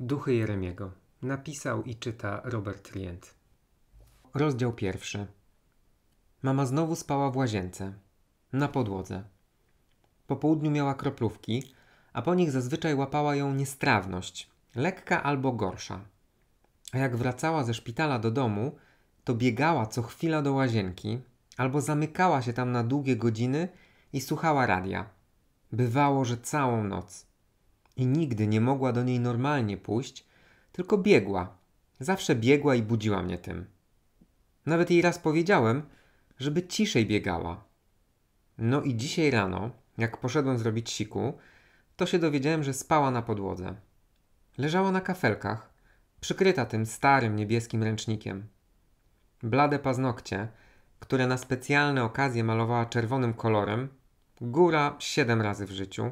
Duchy Jeremiego. Napisał i czyta Robert Rient. Rozdział pierwszy. Mama znowu spała w łazience. Na podłodze. Po południu miała kroplówki, a po nich zazwyczaj łapała ją niestrawność, lekka albo gorsza. A jak wracała ze szpitala do domu, to biegała co chwila do łazienki albo zamykała się tam na długie godziny i słuchała radia. Bywało, że całą noc. I nigdy nie mogła do niej normalnie pójść, tylko biegła. Zawsze biegła i budziła mnie tym. Nawet jej raz powiedziałem, żeby ciszej biegała. No i dzisiaj rano, jak poszedłem zrobić siku, to się dowiedziałem, że spała na podłodze. Leżała na kafelkach, przykryta tym starym niebieskim ręcznikiem. Blade paznokcie, które na specjalne okazje malowała czerwonym kolorem, góra siedem razy w życiu,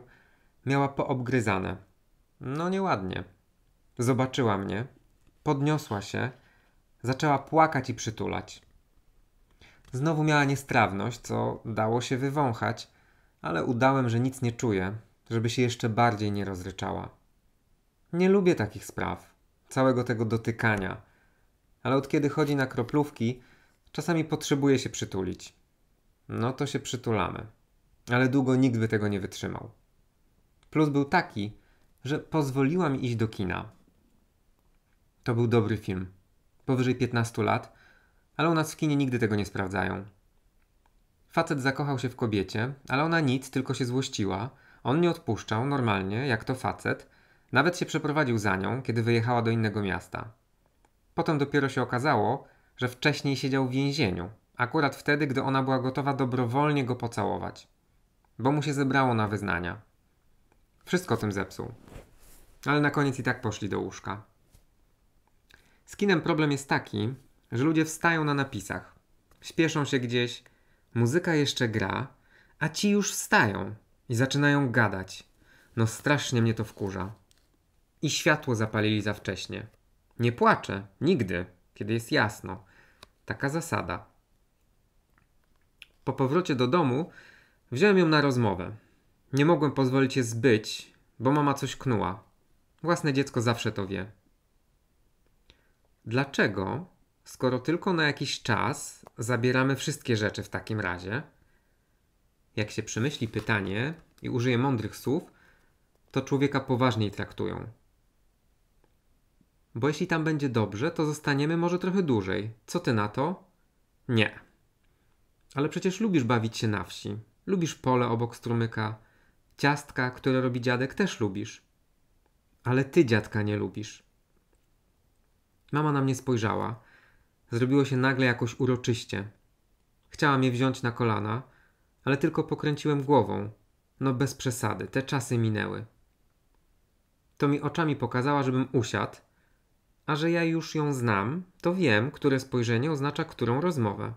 miała poobgryzane. No nieładnie. Zobaczyła mnie, podniosła się, zaczęła płakać i przytulać. Znowu miała niestrawność, co dało się wywąchać, ale udałem, że nic nie czuję, żeby się jeszcze bardziej nie rozryczała. Nie lubię takich spraw, całego tego dotykania, ale od kiedy chodzi na kroplówki, czasami potrzebuje się przytulić. No to się przytulamy, ale długo nikt by tego nie wytrzymał. Plus był taki, że pozwoliła mi iść do kina. To był dobry film. Powyżej 15 lat, ale u nas w kinie nigdy tego nie sprawdzają. Facet zakochał się w kobiecie, ale ona nic, tylko się złościła. On nie odpuszczał, normalnie, jak to facet. Nawet się przeprowadził za nią, kiedy wyjechała do innego miasta. Potem dopiero się okazało, że wcześniej siedział w więzieniu, akurat wtedy, gdy ona była gotowa dobrowolnie go pocałować, bo mu się zebrało na wyznania. Wszystko tym zepsuł. Ale na koniec i tak poszli do łóżka. Z kinem problem jest taki, że ludzie wstają na napisach, śpieszą się gdzieś, muzyka jeszcze gra, a ci już wstają i zaczynają gadać. No strasznie mnie to wkurza. I światło zapalili za wcześnie. Nie płaczę, nigdy, kiedy jest jasno. Taka zasada. Po powrocie do domu wziąłem ją na rozmowę. Nie mogłem pozwolić się zbyć, bo mama coś knuła. Własne dziecko zawsze to wie. Dlaczego, skoro tylko na jakiś czas zabieramy wszystkie rzeczy w takim razie? Jak się przemyśli pytanie i użyje mądrych słów, to człowieka poważniej traktują. Bo jeśli tam będzie dobrze, to zostaniemy może trochę dłużej. Co ty na to? Nie. Ale przecież lubisz bawić się na wsi. Lubisz pole obok strumyka. Ciastka, które robi dziadek, też lubisz. Ale ty dziadka nie lubisz. Mama na mnie spojrzała. Zrobiło się nagle jakoś uroczyście. Chciała mnie wziąć na kolana, ale tylko pokręciłem głową. No bez przesady, te czasy minęły. To mi oczami pokazała, żebym usiadł, a że ja już ją znam, to wiem, które spojrzenie oznacza którą rozmowę.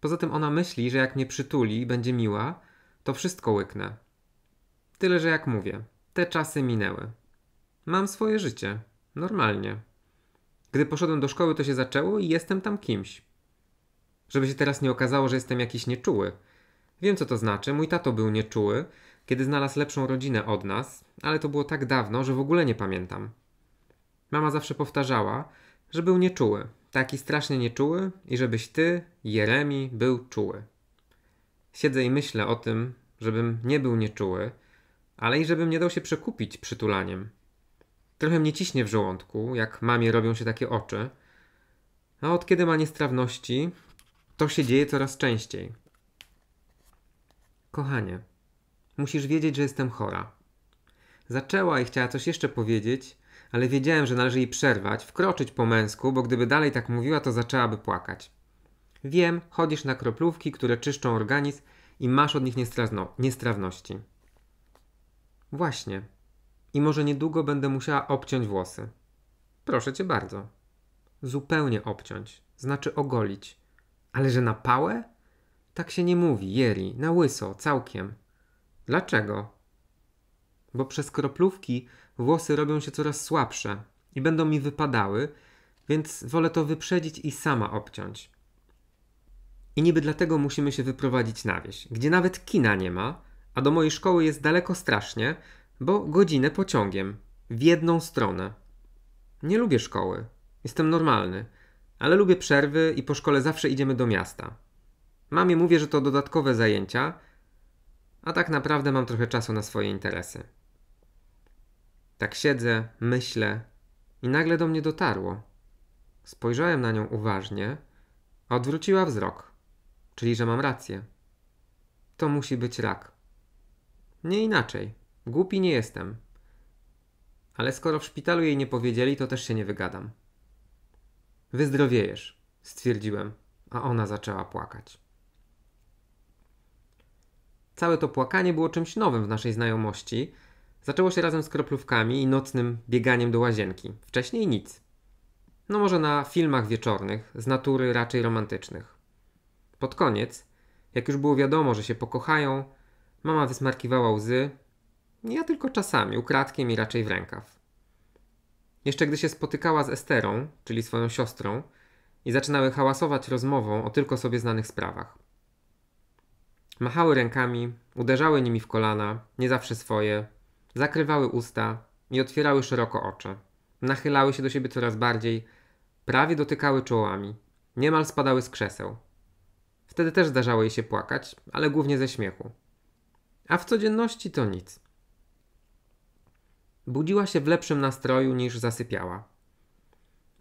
Poza tym ona myśli, że jak mnie przytuli i będzie miła, to wszystko łyknę. Tyle, że jak mówię, te czasy minęły. Mam swoje życie. Normalnie. Gdy poszedłem do szkoły, to się zaczęło i jestem tam kimś. Żeby się teraz nie okazało, że jestem jakiś nieczuły. Wiem, co to znaczy. Mój tato był nieczuły, kiedy znalazł lepszą rodzinę od nas, ale to było tak dawno, że w ogóle nie pamiętam. Mama zawsze powtarzała, że był nieczuły, taki strasznie nieczuły i żebyś ty, Jeremi, był czuły. Siedzę i myślę o tym, żebym nie był nieczuły, ale i żebym nie dał się przekupić przytulaniem. Trochę mnie ciśnie w żołądku, jak mamie robią się takie oczy, a od kiedy ma niestrawności, to się dzieje coraz częściej. Kochanie, musisz wiedzieć, że jestem chora. Zaczęła i chciała coś jeszcze powiedzieć, ale wiedziałem, że należy jej przerwać, wkroczyć po męsku, bo gdyby dalej tak mówiła, to zaczęłaby płakać. Wiem, chodzisz na kroplówki, które czyszczą organizm i masz od nich niestrawności. Właśnie. I może niedługo będę musiała obciąć włosy. Proszę cię bardzo. Zupełnie obciąć, znaczy ogolić. Ale że na pałę? Tak się nie mówi, Jeri, na łyso, całkiem. Dlaczego? Bo przez kroplówki włosy robią się coraz słabsze i będą mi wypadały, więc wolę to wyprzedzić i sama obciąć. I niby dlatego musimy się wyprowadzić na wieś, gdzie nawet kina nie ma, a do mojej szkoły jest daleko strasznie, bo godzinę pociągiem. W jedną stronę. Nie lubię szkoły. Jestem normalny. Ale lubię przerwy i po szkole zawsze idziemy do miasta. Mamie mówię, że to dodatkowe zajęcia, a tak naprawdę mam trochę czasu na swoje interesy. Tak siedzę, myślę i nagle do mnie dotarło. Spojrzałem na nią uważnie, a odwróciła wzrok, czyli że mam rację. To musi być rak. Nie inaczej. Głupi nie jestem. Ale skoro w szpitalu jej nie powiedzieli, to też się nie wygadam. Wyzdrowiejesz, stwierdziłem, a ona zaczęła płakać. Całe to płakanie było czymś nowym w naszej znajomości. Zaczęło się razem z kroplówkami i nocnym bieganiem do łazienki. Wcześniej nic. No może na filmach wieczornych, z natury raczej romantycznych. Pod koniec, jak już było wiadomo, że się pokochają, mama wysmarkiwała łzy. Ja tylko czasami, ukradkiem i raczej w rękaw. Jeszcze gdy się spotykała z Esterą, czyli swoją siostrą, i zaczynały hałasować rozmową o tylko sobie znanych sprawach. Machały rękami, uderzały nimi w kolana, nie zawsze swoje, zakrywały usta i otwierały szeroko oczy. Nachylały się do siebie coraz bardziej, prawie dotykały czołami, niemal spadały z krzeseł. Wtedy też zdarzało jej się płakać, ale głównie ze śmiechu. A w codzienności to nic. Budziła się w lepszym nastroju niż zasypiała.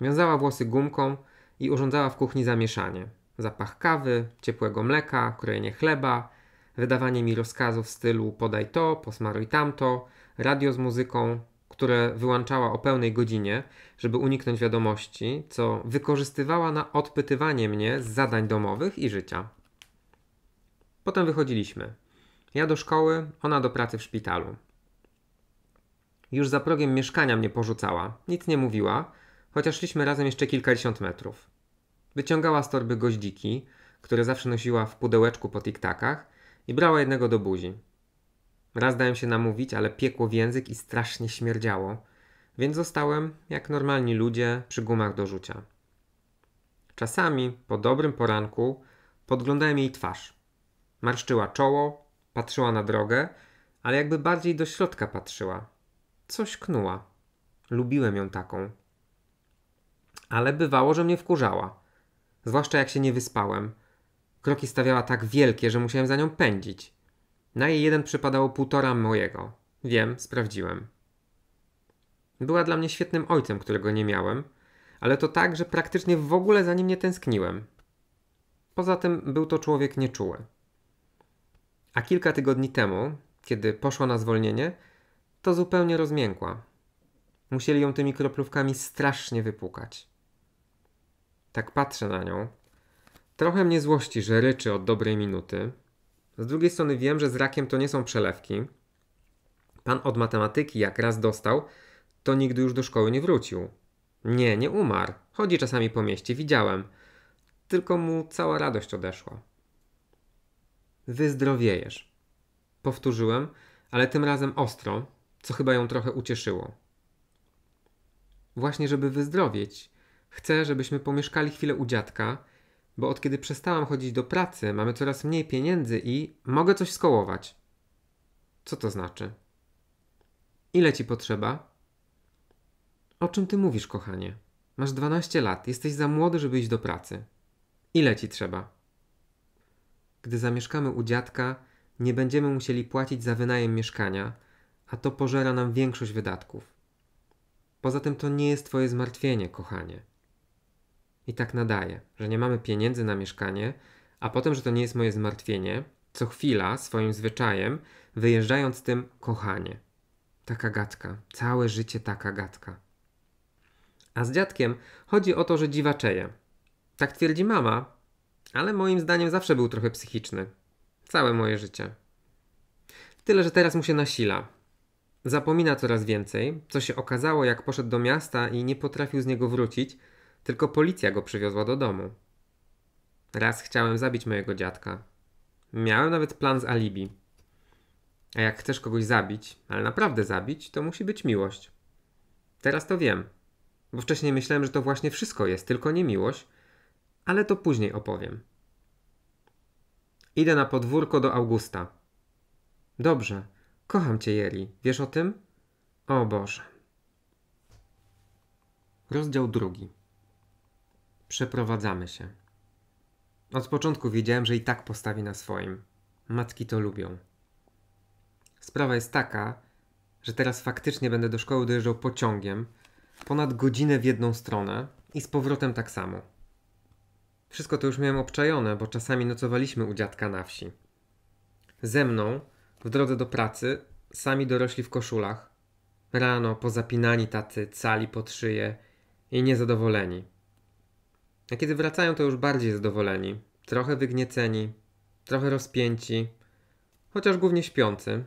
Wiązała włosy gumką i urządzała w kuchni zamieszanie. Zapach kawy, ciepłego mleka, krojenie chleba, wydawanie mi rozkazów w stylu podaj to, posmaruj tamto, radio z muzyką, które wyłączała o pełnej godzinie, żeby uniknąć wiadomości, co wykorzystywała na odpytywanie mnie z zadań domowych i życia. Potem wychodziliśmy. Ja do szkoły, ona do pracy w szpitalu. Już za progiem mieszkania mnie porzucała, nic nie mówiła, chociaż szliśmy razem jeszcze kilkadziesiąt metrów. Wyciągała z torby goździki, które zawsze nosiła w pudełeczku po tiktakach i brała jednego do buzi. Raz dałem się namówić, ale piekło w język i strasznie śmierdziało, więc zostałem, jak normalni ludzie, przy gumach do rzucia. Czasami, po dobrym poranku, podglądałem jej twarz. Marszczyła czoło, patrzyła na drogę, ale jakby bardziej do środka patrzyła. Coś knuła. Lubiłem ją taką. Ale bywało, że mnie wkurzała. Zwłaszcza jak się nie wyspałem. Kroki stawiała tak wielkie, że musiałem za nią pędzić. Na jej jeden przypadało półtora mojego. Wiem, sprawdziłem. Była dla mnie świetnym ojcem, którego nie miałem, ale to tak, że praktycznie w ogóle za nim nie tęskniłem. Poza tym był to człowiek nieczuły. A kilka tygodni temu, kiedy poszła na zwolnienie, to zupełnie rozmiękła. Musieli ją tymi kroplówkami strasznie wypukać. Tak patrzę na nią. Trochę mnie złości, że ryczy od dobrej minuty. Z drugiej strony wiem, że z rakiem to nie są przelewki. Pan od matematyki, jak raz dostał, to nigdy już do szkoły nie wrócił. Nie, nie umarł. Chodzi czasami po mieście, widziałem. Tylko mu cała radość odeszła. Wyzdrowiejesz. Powtórzyłem, ale tym razem ostro, co chyba ją trochę ucieszyło. Właśnie, żeby wyzdrowieć, chcę, żebyśmy pomieszkali chwilę u dziadka, bo od kiedy przestałam chodzić do pracy, mamy coraz mniej pieniędzy i mogę coś skołować. Co to znaczy? Ile ci potrzeba? O czym ty mówisz, kochanie? Masz 12 lat, jesteś za młody, żeby iść do pracy. Ile ci trzeba? Gdy zamieszkamy u dziadka, nie będziemy musieli płacić za wynajem mieszkania, a to pożera nam większość wydatków. Poza tym to nie jest Twoje zmartwienie, kochanie. I tak nadaje, że nie mamy pieniędzy na mieszkanie, a potem, że to nie jest moje zmartwienie, co chwila swoim zwyczajem, wyjeżdżając tym, kochanie. Taka gadka, całe życie taka gadka. A z dziadkiem chodzi o to, że dziwaczeje. Tak twierdzi mama, ale moim zdaniem zawsze był trochę psychiczny. Całe moje życie. Tyle, że teraz mu się nasila. Zapomina coraz więcej, co się okazało, jak poszedł do miasta i nie potrafił z niego wrócić, tylko policja go przywiozła do domu. Raz chciałem zabić mojego dziadka. Miałem nawet plan z alibi. A jak chcesz kogoś zabić, ale naprawdę zabić, to musi być miłość. Teraz to wiem, bo wcześniej myślałem, że to właśnie wszystko jest, tylko nie miłość, ale to później opowiem. Idę na podwórko do Augusta. Dobrze, kocham cię, Jeri. Wiesz o tym? O Boże. Rozdział drugi. Przeprowadzamy się. Od początku wiedziałem, że i tak postawi na swoim. Matki to lubią. Sprawa jest taka, że teraz faktycznie będę do szkoły dojeżdżał pociągiem ponad godzinę w jedną stronę i z powrotem tak samo. Wszystko to już miałem obczajone, bo czasami nocowaliśmy u dziadka na wsi. Ze mną, w drodze do pracy, sami dorośli w koszulach. Rano pozapinani tacy, cali pod szyję i niezadowoleni. A kiedy wracają, to już bardziej zadowoleni, trochę wygnieceni, trochę rozpięci, chociaż głównie śpiący.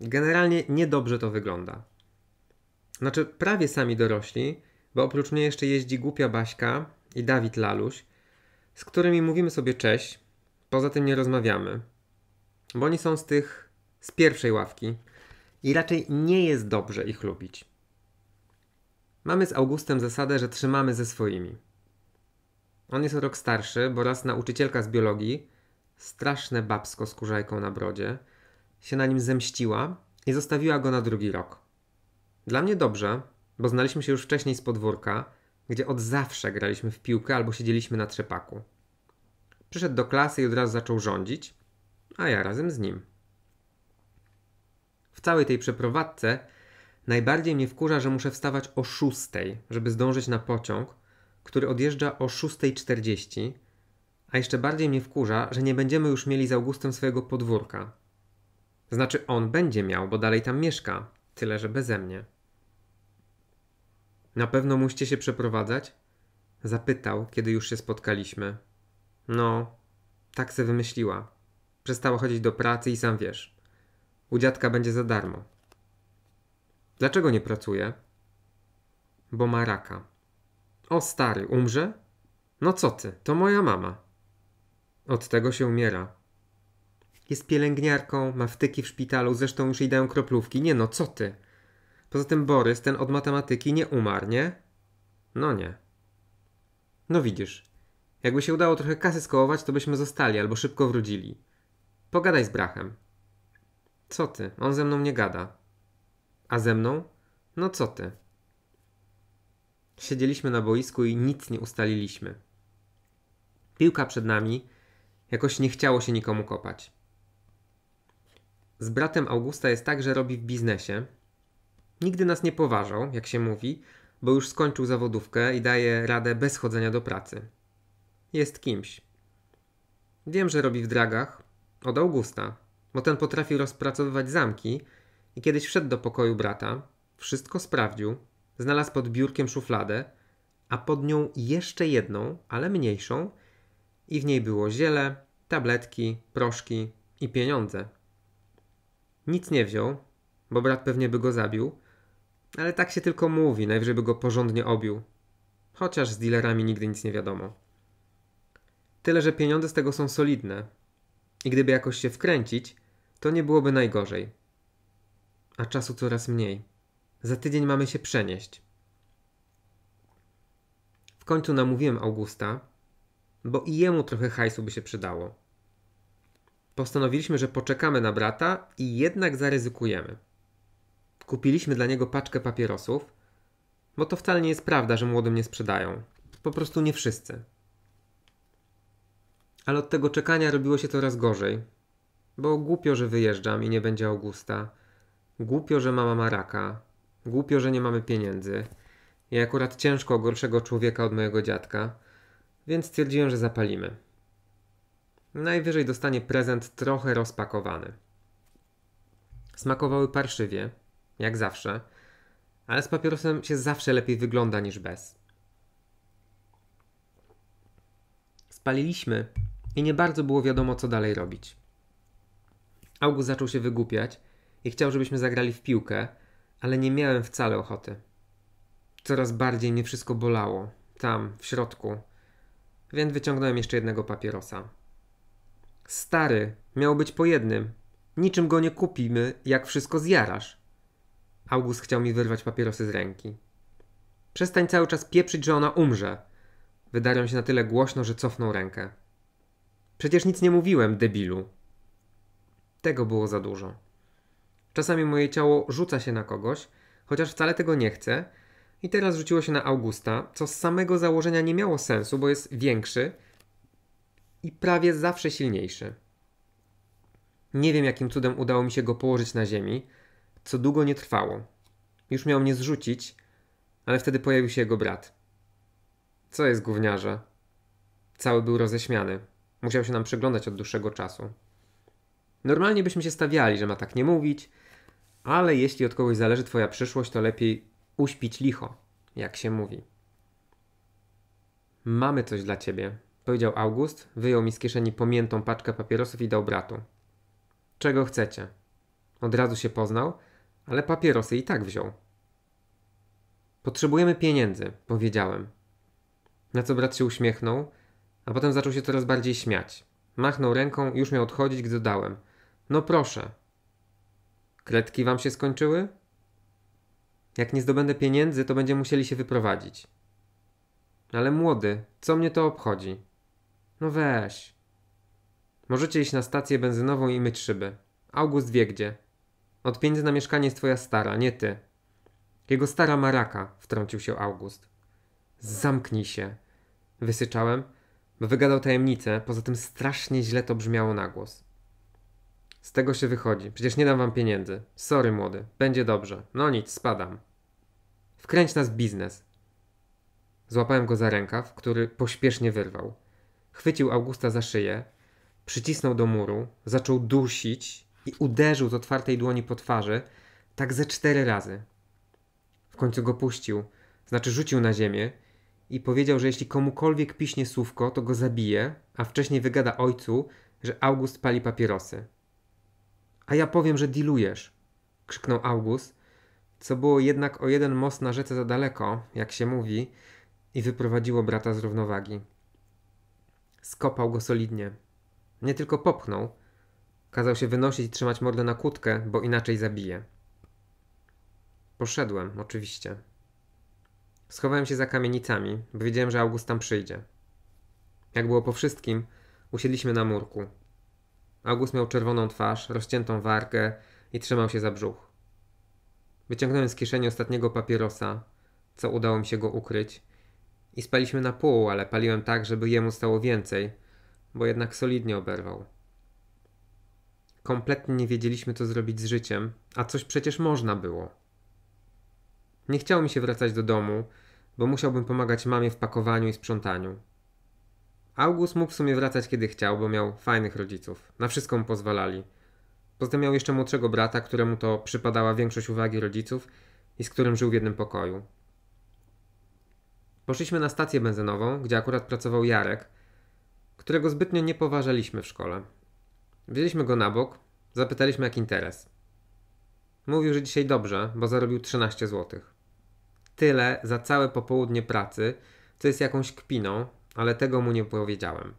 Generalnie niedobrze to wygląda. Znaczy, prawie sami dorośli, bo oprócz mnie jeszcze jeździ głupia Baśka i Dawid Laluś, z którymi mówimy sobie cześć, poza tym nie rozmawiamy. Bo oni są z tych z pierwszej ławki i raczej nie jest dobrze ich lubić. Mamy z Augustem zasadę, że trzymamy ze swoimi. On jest rok starszy, bo raz nauczycielka z biologii, straszne babsko z kurzajką na brodzie, się na nim zemściła i zostawiła go na drugi rok. Dla mnie dobrze, bo znaliśmy się już wcześniej z podwórka, gdzie od zawsze graliśmy w piłkę albo siedzieliśmy na trzepaku. Przyszedł do klasy i od razu zaczął rządzić, a ja razem z nim. W całej tej przeprowadzce najbardziej mnie wkurza, że muszę wstawać o 6, żeby zdążyć na pociąg, który odjeżdża o 6.40, a jeszcze bardziej mnie wkurza, że nie będziemy już mieli z Augustem swojego podwórka. Znaczy on będzie miał, bo dalej tam mieszka, tyle że beze mnie. Na pewno musicie się przeprowadzać? Zapytał, kiedy już się spotkaliśmy. No, tak se wymyśliła. Przestała chodzić do pracy i sam wiesz. U dziadka będzie za darmo. Dlaczego nie pracuje? Bo ma raka. O stary, umrze? No co ty, to moja mama. Od tego się umiera. Jest pielęgniarką, ma wtyki w szpitalu, zresztą już jej dają kroplówki. Nie no, co ty? Poza tym Borys, ten od matematyki, nie umarł, nie? No nie. No widzisz, jakby się udało trochę kasy skołować, to byśmy zostali albo szybko wrócili. Pogadaj z Brachem. Co ty? On ze mną nie gada. A ze mną? No co ty? Siedzieliśmy na boisku i nic nie ustaliliśmy. Piłka przed nami, jakoś nie chciało się nikomu kopać. Z bratem Augusta jest tak, że robi w biznesie. Nigdy nas nie poważał, jak się mówi, bo już skończył zawodówkę i daje radę bez chodzenia do pracy. Jest kimś. Wiem, że robi w dragach od Augusta, bo ten potrafi rozpracowywać zamki i kiedyś wszedł do pokoju brata, wszystko sprawdził, znalazł pod biurkiem szufladę, a pod nią jeszcze jedną, ale mniejszą, i w niej było ziele, tabletki, proszki i pieniądze. Nic nie wziął, bo brat pewnie by go zabił, ale tak się tylko mówi, najwyżej by go porządnie obił. Chociaż z dealerami nigdy nic nie wiadomo. Tyle, że pieniądze z tego są solidne. I gdyby jakoś się wkręcić, to nie byłoby najgorzej. A czasu coraz mniej. Za tydzień mamy się przenieść. W końcu namówiłem Augusta, bo i jemu trochę hajsu by się przydało. Postanowiliśmy, że poczekamy na brata i jednak zaryzykujemy. Kupiliśmy dla niego paczkę papierosów, bo to wcale nie jest prawda, że młodym nie sprzedają. Po prostu nie wszyscy. Ale od tego czekania robiło się coraz gorzej, bo głupio, że wyjeżdżam i nie będzie Augusta. Głupio, że mama ma raka. Głupio, że nie mamy pieniędzy. I akurat ciężko gorszego człowieka od mojego dziadka, więc stwierdziłem, że zapalimy. Najwyżej dostanie prezent trochę rozpakowany. Smakowały parszywie, jak zawsze, ale z papierosem się zawsze lepiej wygląda niż bez. Spaliliśmy i nie bardzo było wiadomo, co dalej robić. August zaczął się wygłupiać i chciał, żebyśmy zagrali w piłkę, ale nie miałem wcale ochoty. Coraz bardziej mnie wszystko bolało, tam, w środku, więc wyciągnąłem jeszcze jednego papierosa. Stary, miał być po jednym. Niczym go nie kupimy, jak wszystko zjarasz. August chciał mi wyrwać papierosy z ręki. Przestań cały czas pieprzyć, że ona umrze. Wydarłem się na tyle głośno, że cofnął rękę. Przecież nic nie mówiłem, debilu. Tego było za dużo. Czasami moje ciało rzuca się na kogoś, chociaż wcale tego nie chce, I teraz rzuciło się na Augusta, co z samego założenia nie miało sensu, bo jest większy i prawie zawsze silniejszy. Nie wiem, jakim cudem udało mi się go położyć na ziemi, co długo nie trwało. Już miał mnie zrzucić, ale wtedy pojawił się jego brat. Co jest gówniarze? Cały był roześmiany. Musiał się nam przyglądać od dłuższego czasu. Normalnie byśmy się stawiali, że ma tak nie mówić, ale jeśli od kogoś zależy twoja przyszłość, to lepiej uśpić licho, jak się mówi. Mamy coś dla ciebie, powiedział August, wyjął mi z kieszeni pomiętą paczkę papierosów i dał bratu. Czego chcecie? Od razu się poznał, ale papierosy i tak wziął. Potrzebujemy pieniędzy, powiedziałem. Na co brat się uśmiechnął, a potem zaczął się coraz bardziej śmiać. Machnął ręką i już miał odchodzić, gdy dodałem. No proszę. Kredki wam się skończyły? Jak nie zdobędę pieniędzy, to będziemy musieli się wyprowadzić. Ale młody, co mnie to obchodzi? No weź. Możecie iść na stację benzynową i myć szyby. August wie gdzie. Od pieniędzy na mieszkanie jest twoja stara, nie ty. Jego stara maraka, wtrącił się August. Zamknij się, wysyczałem, bo wygadał tajemnicę, poza tym strasznie źle to brzmiało na głos. Z tego się wychodzi. Przecież nie dam wam pieniędzy. Sorry, młody. Będzie dobrze. No nic, spadam. Wkręć nas biznes. Złapałem go za rękaw, który pośpiesznie wyrwał. Chwycił Augusta za szyję, przycisnął do muru, zaczął dusić i uderzył z otwartej dłoni po twarzy tak ze cztery razy. W końcu go puścił, znaczy rzucił na ziemię i powiedział, że jeśli komukolwiek piśnie słówko, to go zabije, a wcześniej wygada ojcu, że August pali papierosy. A ja powiem, że dilujesz, krzyknął August, co było jednak o jeden most na rzece za daleko, jak się mówi, i wyprowadziło brata z równowagi. Skopał go solidnie. Nie tylko popchnął, kazał się wynosić i trzymać mordę na kłódkę, bo inaczej zabije. Poszedłem, oczywiście. Schowałem się za kamienicami, bo wiedziałem, że August tam przyjdzie. Jak było po wszystkim, usiedliśmy na murku. August miał czerwoną twarz, rozciętą wargę i trzymał się za brzuch. Wyciągnąłem z kieszeni ostatniego papierosa, co udało mi się go ukryć, i spaliśmy na pół, ale paliłem tak, żeby jemu stało więcej, bo jednak solidnie oberwał. Kompletnie nie wiedzieliśmy, co zrobić z życiem, a coś przecież można było. Nie chciało mi się wracać do domu, bo musiałbym pomagać mamie w pakowaniu i sprzątaniu. August mógł w sumie wracać kiedy chciał, bo miał fajnych rodziców. Na wszystko mu pozwalali. Poza tym miał jeszcze młodszego brata, któremu to przypadała większość uwagi rodziców i z którym żył w jednym pokoju. Poszliśmy na stację benzynową, gdzie akurat pracował Jarek, którego zbytnio nie poważaliśmy w szkole. Wzięliśmy go na bok, zapytaliśmy jak interes. Mówił, że dzisiaj dobrze, bo zarobił 13 zł. Tyle za całe popołudnie pracy, co jest jakąś kpiną, ale tego mu nie powiedziałem.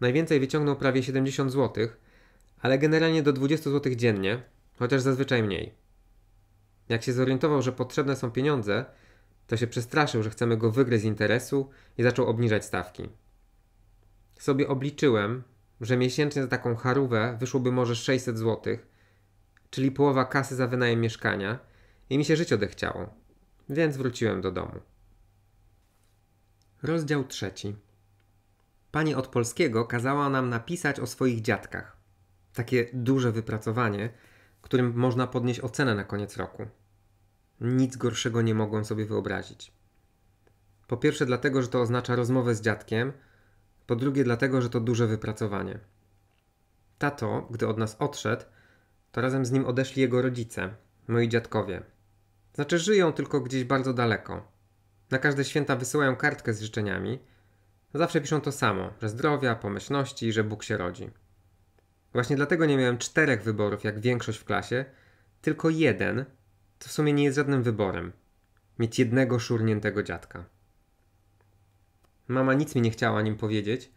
Najwięcej wyciągnął prawie 70 zł, ale generalnie do 20 zł dziennie, chociaż zazwyczaj mniej. Jak się zorientował, że potrzebne są pieniądze, to się przestraszył, że chcemy go wygryźć z interesu i zaczął obniżać stawki. Sobie obliczyłem, że miesięcznie za taką charówę wyszłoby może 600 zł, czyli połowa kasy za wynajem mieszkania i mi się żyć odechciało, więc wróciłem do domu. Rozdział trzeci. Pani od polskiego kazała nam napisać o swoich dziadkach. Takie duże wypracowanie, którym można podnieść ocenę na koniec roku. Nic gorszego nie mogłem sobie wyobrazić. Po pierwsze, dlatego, że to oznacza rozmowę z dziadkiem, po drugie, dlatego, że to duże wypracowanie. Tato, gdy od nas odszedł, to razem z nim odeszli jego rodzice, moi dziadkowie. Znaczy, żyją tylko gdzieś bardzo daleko. Na każde święta wysyłają kartkę z życzeniami. Zawsze piszą to samo, że zdrowia, pomyślności i że Bóg się rodzi. Właśnie dlatego nie miałem czterech wyborów, jak większość w klasie, tylko jeden, to w sumie nie jest żadnym wyborem. Mieć jednego szurniętego dziadka. Mama nic mi nie chciała nim powiedzieć,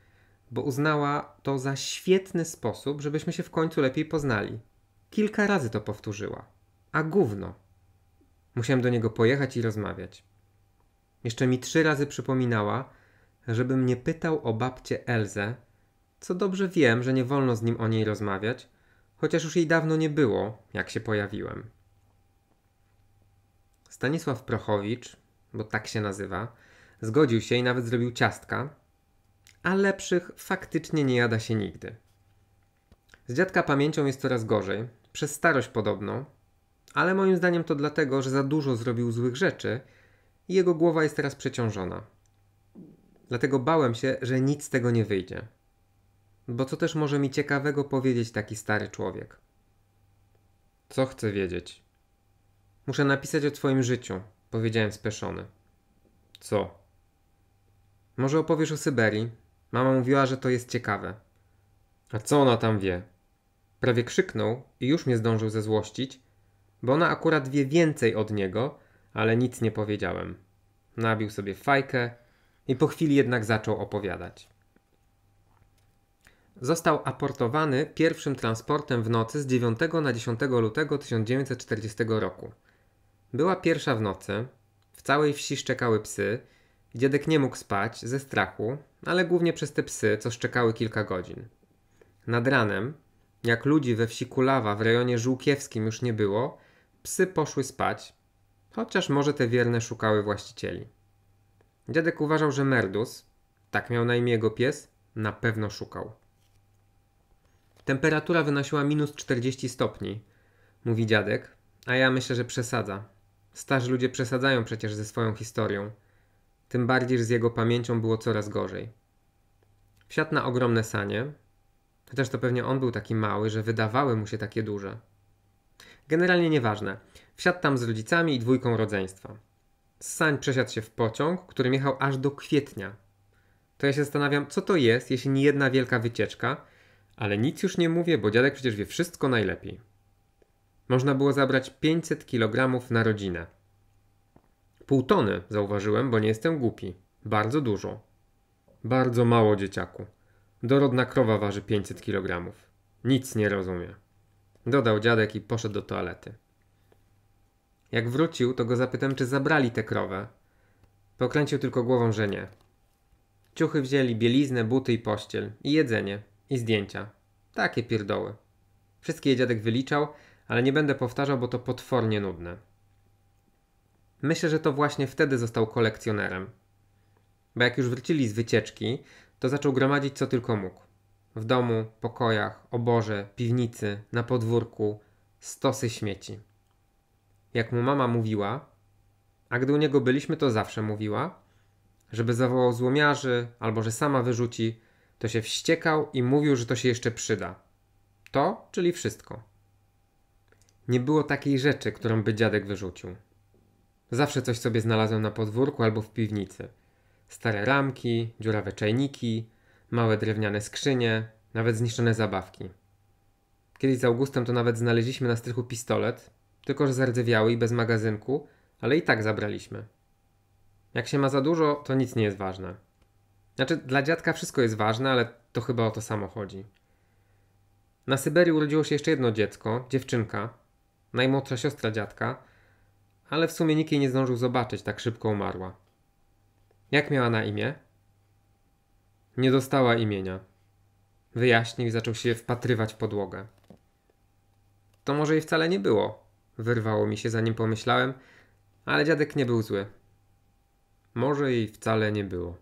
bo uznała to za świetny sposób, żebyśmy się w końcu lepiej poznali. Kilka razy to powtórzyła. A gówno. Musiałem do niego pojechać i rozmawiać. Jeszcze mi trzy razy przypominała, żebym nie pytał o babcię Elzę, co dobrze wiem, że nie wolno z nim o niej rozmawiać, chociaż już jej dawno nie było, jak się pojawiłem. Stanisław Prochowicz, bo tak się nazywa, zgodził się i nawet zrobił ciastka, a lepszych faktycznie nie jada się nigdy. Z dziadka pamięcią jest coraz gorzej, przez starość podobno, ale moim zdaniem to dlatego, że za dużo zrobił złych rzeczy jego głowa jest teraz przeciążona. Dlatego bałem się, że nic z tego nie wyjdzie. Bo co też może mi ciekawego powiedzieć taki stary człowiek? Co chcę wiedzieć? Muszę napisać o twoim życiu, powiedziałem speszony. Co? Może opowiesz o Syberii? Mama mówiła, że to jest ciekawe. A co ona tam wie? Prawie krzyknął i już mnie zdążył zezłościć, bo ona akurat wie więcej od niego, ale nic nie powiedziałem. Nabił sobie fajkę i po chwili jednak zaczął opowiadać. Został aportowany pierwszym transportem w nocy z 9 na 10 lutego 1940 roku. Była pierwsza w nocy, w całej wsi szczekały psy, dziadek nie mógł spać ze strachu, ale głównie przez te psy, co szczekały kilka godzin. Nad ranem, jak ludzi we wsi Kulawa w rejonie żółkiewskim już nie było, psy poszły spać, chociaż może te wierne szukały właścicieli. Dziadek uważał, że Merdus, tak miał na imię jego pies, na pewno szukał. Temperatura wynosiła minus 40 stopni, mówi dziadek, a ja myślę, że przesadza. Starzy ludzie przesadzają przecież ze swoją historią. Tym bardziej, że z jego pamięcią było coraz gorzej. Wsiadł na ogromne sanie, chociaż to pewnie on był taki mały, że wydawały mu się takie duże. Generalnie nieważne. Wsiadł tam z rodzicami i dwójką rodzeństwa. Sań przesiadł się w pociąg, który jechał aż do kwietnia. To ja się zastanawiam, co to jest, jeśli nie jedna wielka wycieczka, ale nic już nie mówię, bo dziadek przecież wie wszystko najlepiej. Można było zabrać 500 kg na rodzinę. Pół tony, zauważyłem, bo nie jestem głupi. Bardzo dużo. Bardzo mało, dzieciaku. Dorodna krowa waży 500 kg. Nic nie rozumie. Dodał dziadek i poszedł do toalety. Jak wrócił, to go zapytałem, czy zabrali tę krowę. Pokręcił tylko głową, że nie. Ciuchy wzięli, bieliznę, buty i pościel. I jedzenie. I zdjęcia. Takie pierdoły. Wszystkie je dziadek wyliczał, ale nie będę powtarzał, bo to potwornie nudne. Myślę, że to właśnie wtedy został kolekcjonerem. Bo jak już wrócili z wycieczki, to zaczął gromadzić co tylko mógł. W domu, pokojach, oborze, piwnicy, na podwórku, stosy śmieci. Jak mu mama mówiła, a gdy u niego byliśmy, to zawsze mówiła, żeby zawołał złomiarzy albo że sama wyrzuci, to się wściekał i mówił, że to się jeszcze przyda. To, czyli wszystko. Nie było takiej rzeczy, którą by dziadek wyrzucił. Zawsze coś sobie znalazłem na podwórku albo w piwnicy. Stare ramki, dziurawe czajniki, małe drewniane skrzynie, nawet zniszczone zabawki. Kiedyś z Augustem to nawet znaleźliśmy na strychu pistolet, tylko że zardzewiały i bez magazynku, ale i tak zabraliśmy. Jak się ma za dużo, to nic nie jest ważne. Znaczy, dla dziadka wszystko jest ważne, ale to chyba o to samo chodzi. Na Syberii urodziło się jeszcze jedno dziecko, dziewczynka, najmłodsza siostra dziadka, ale w sumie nikt jej nie zdążył zobaczyć, tak szybko umarła. Jak miała na imię? Nie dostała imienia. Wyjaśnił i zaczął się wpatrywać w podłogę. To może jej wcale nie było. Wyrwało mi się zanim pomyślałem, ale dziadek nie był zły. Może jej wcale nie było.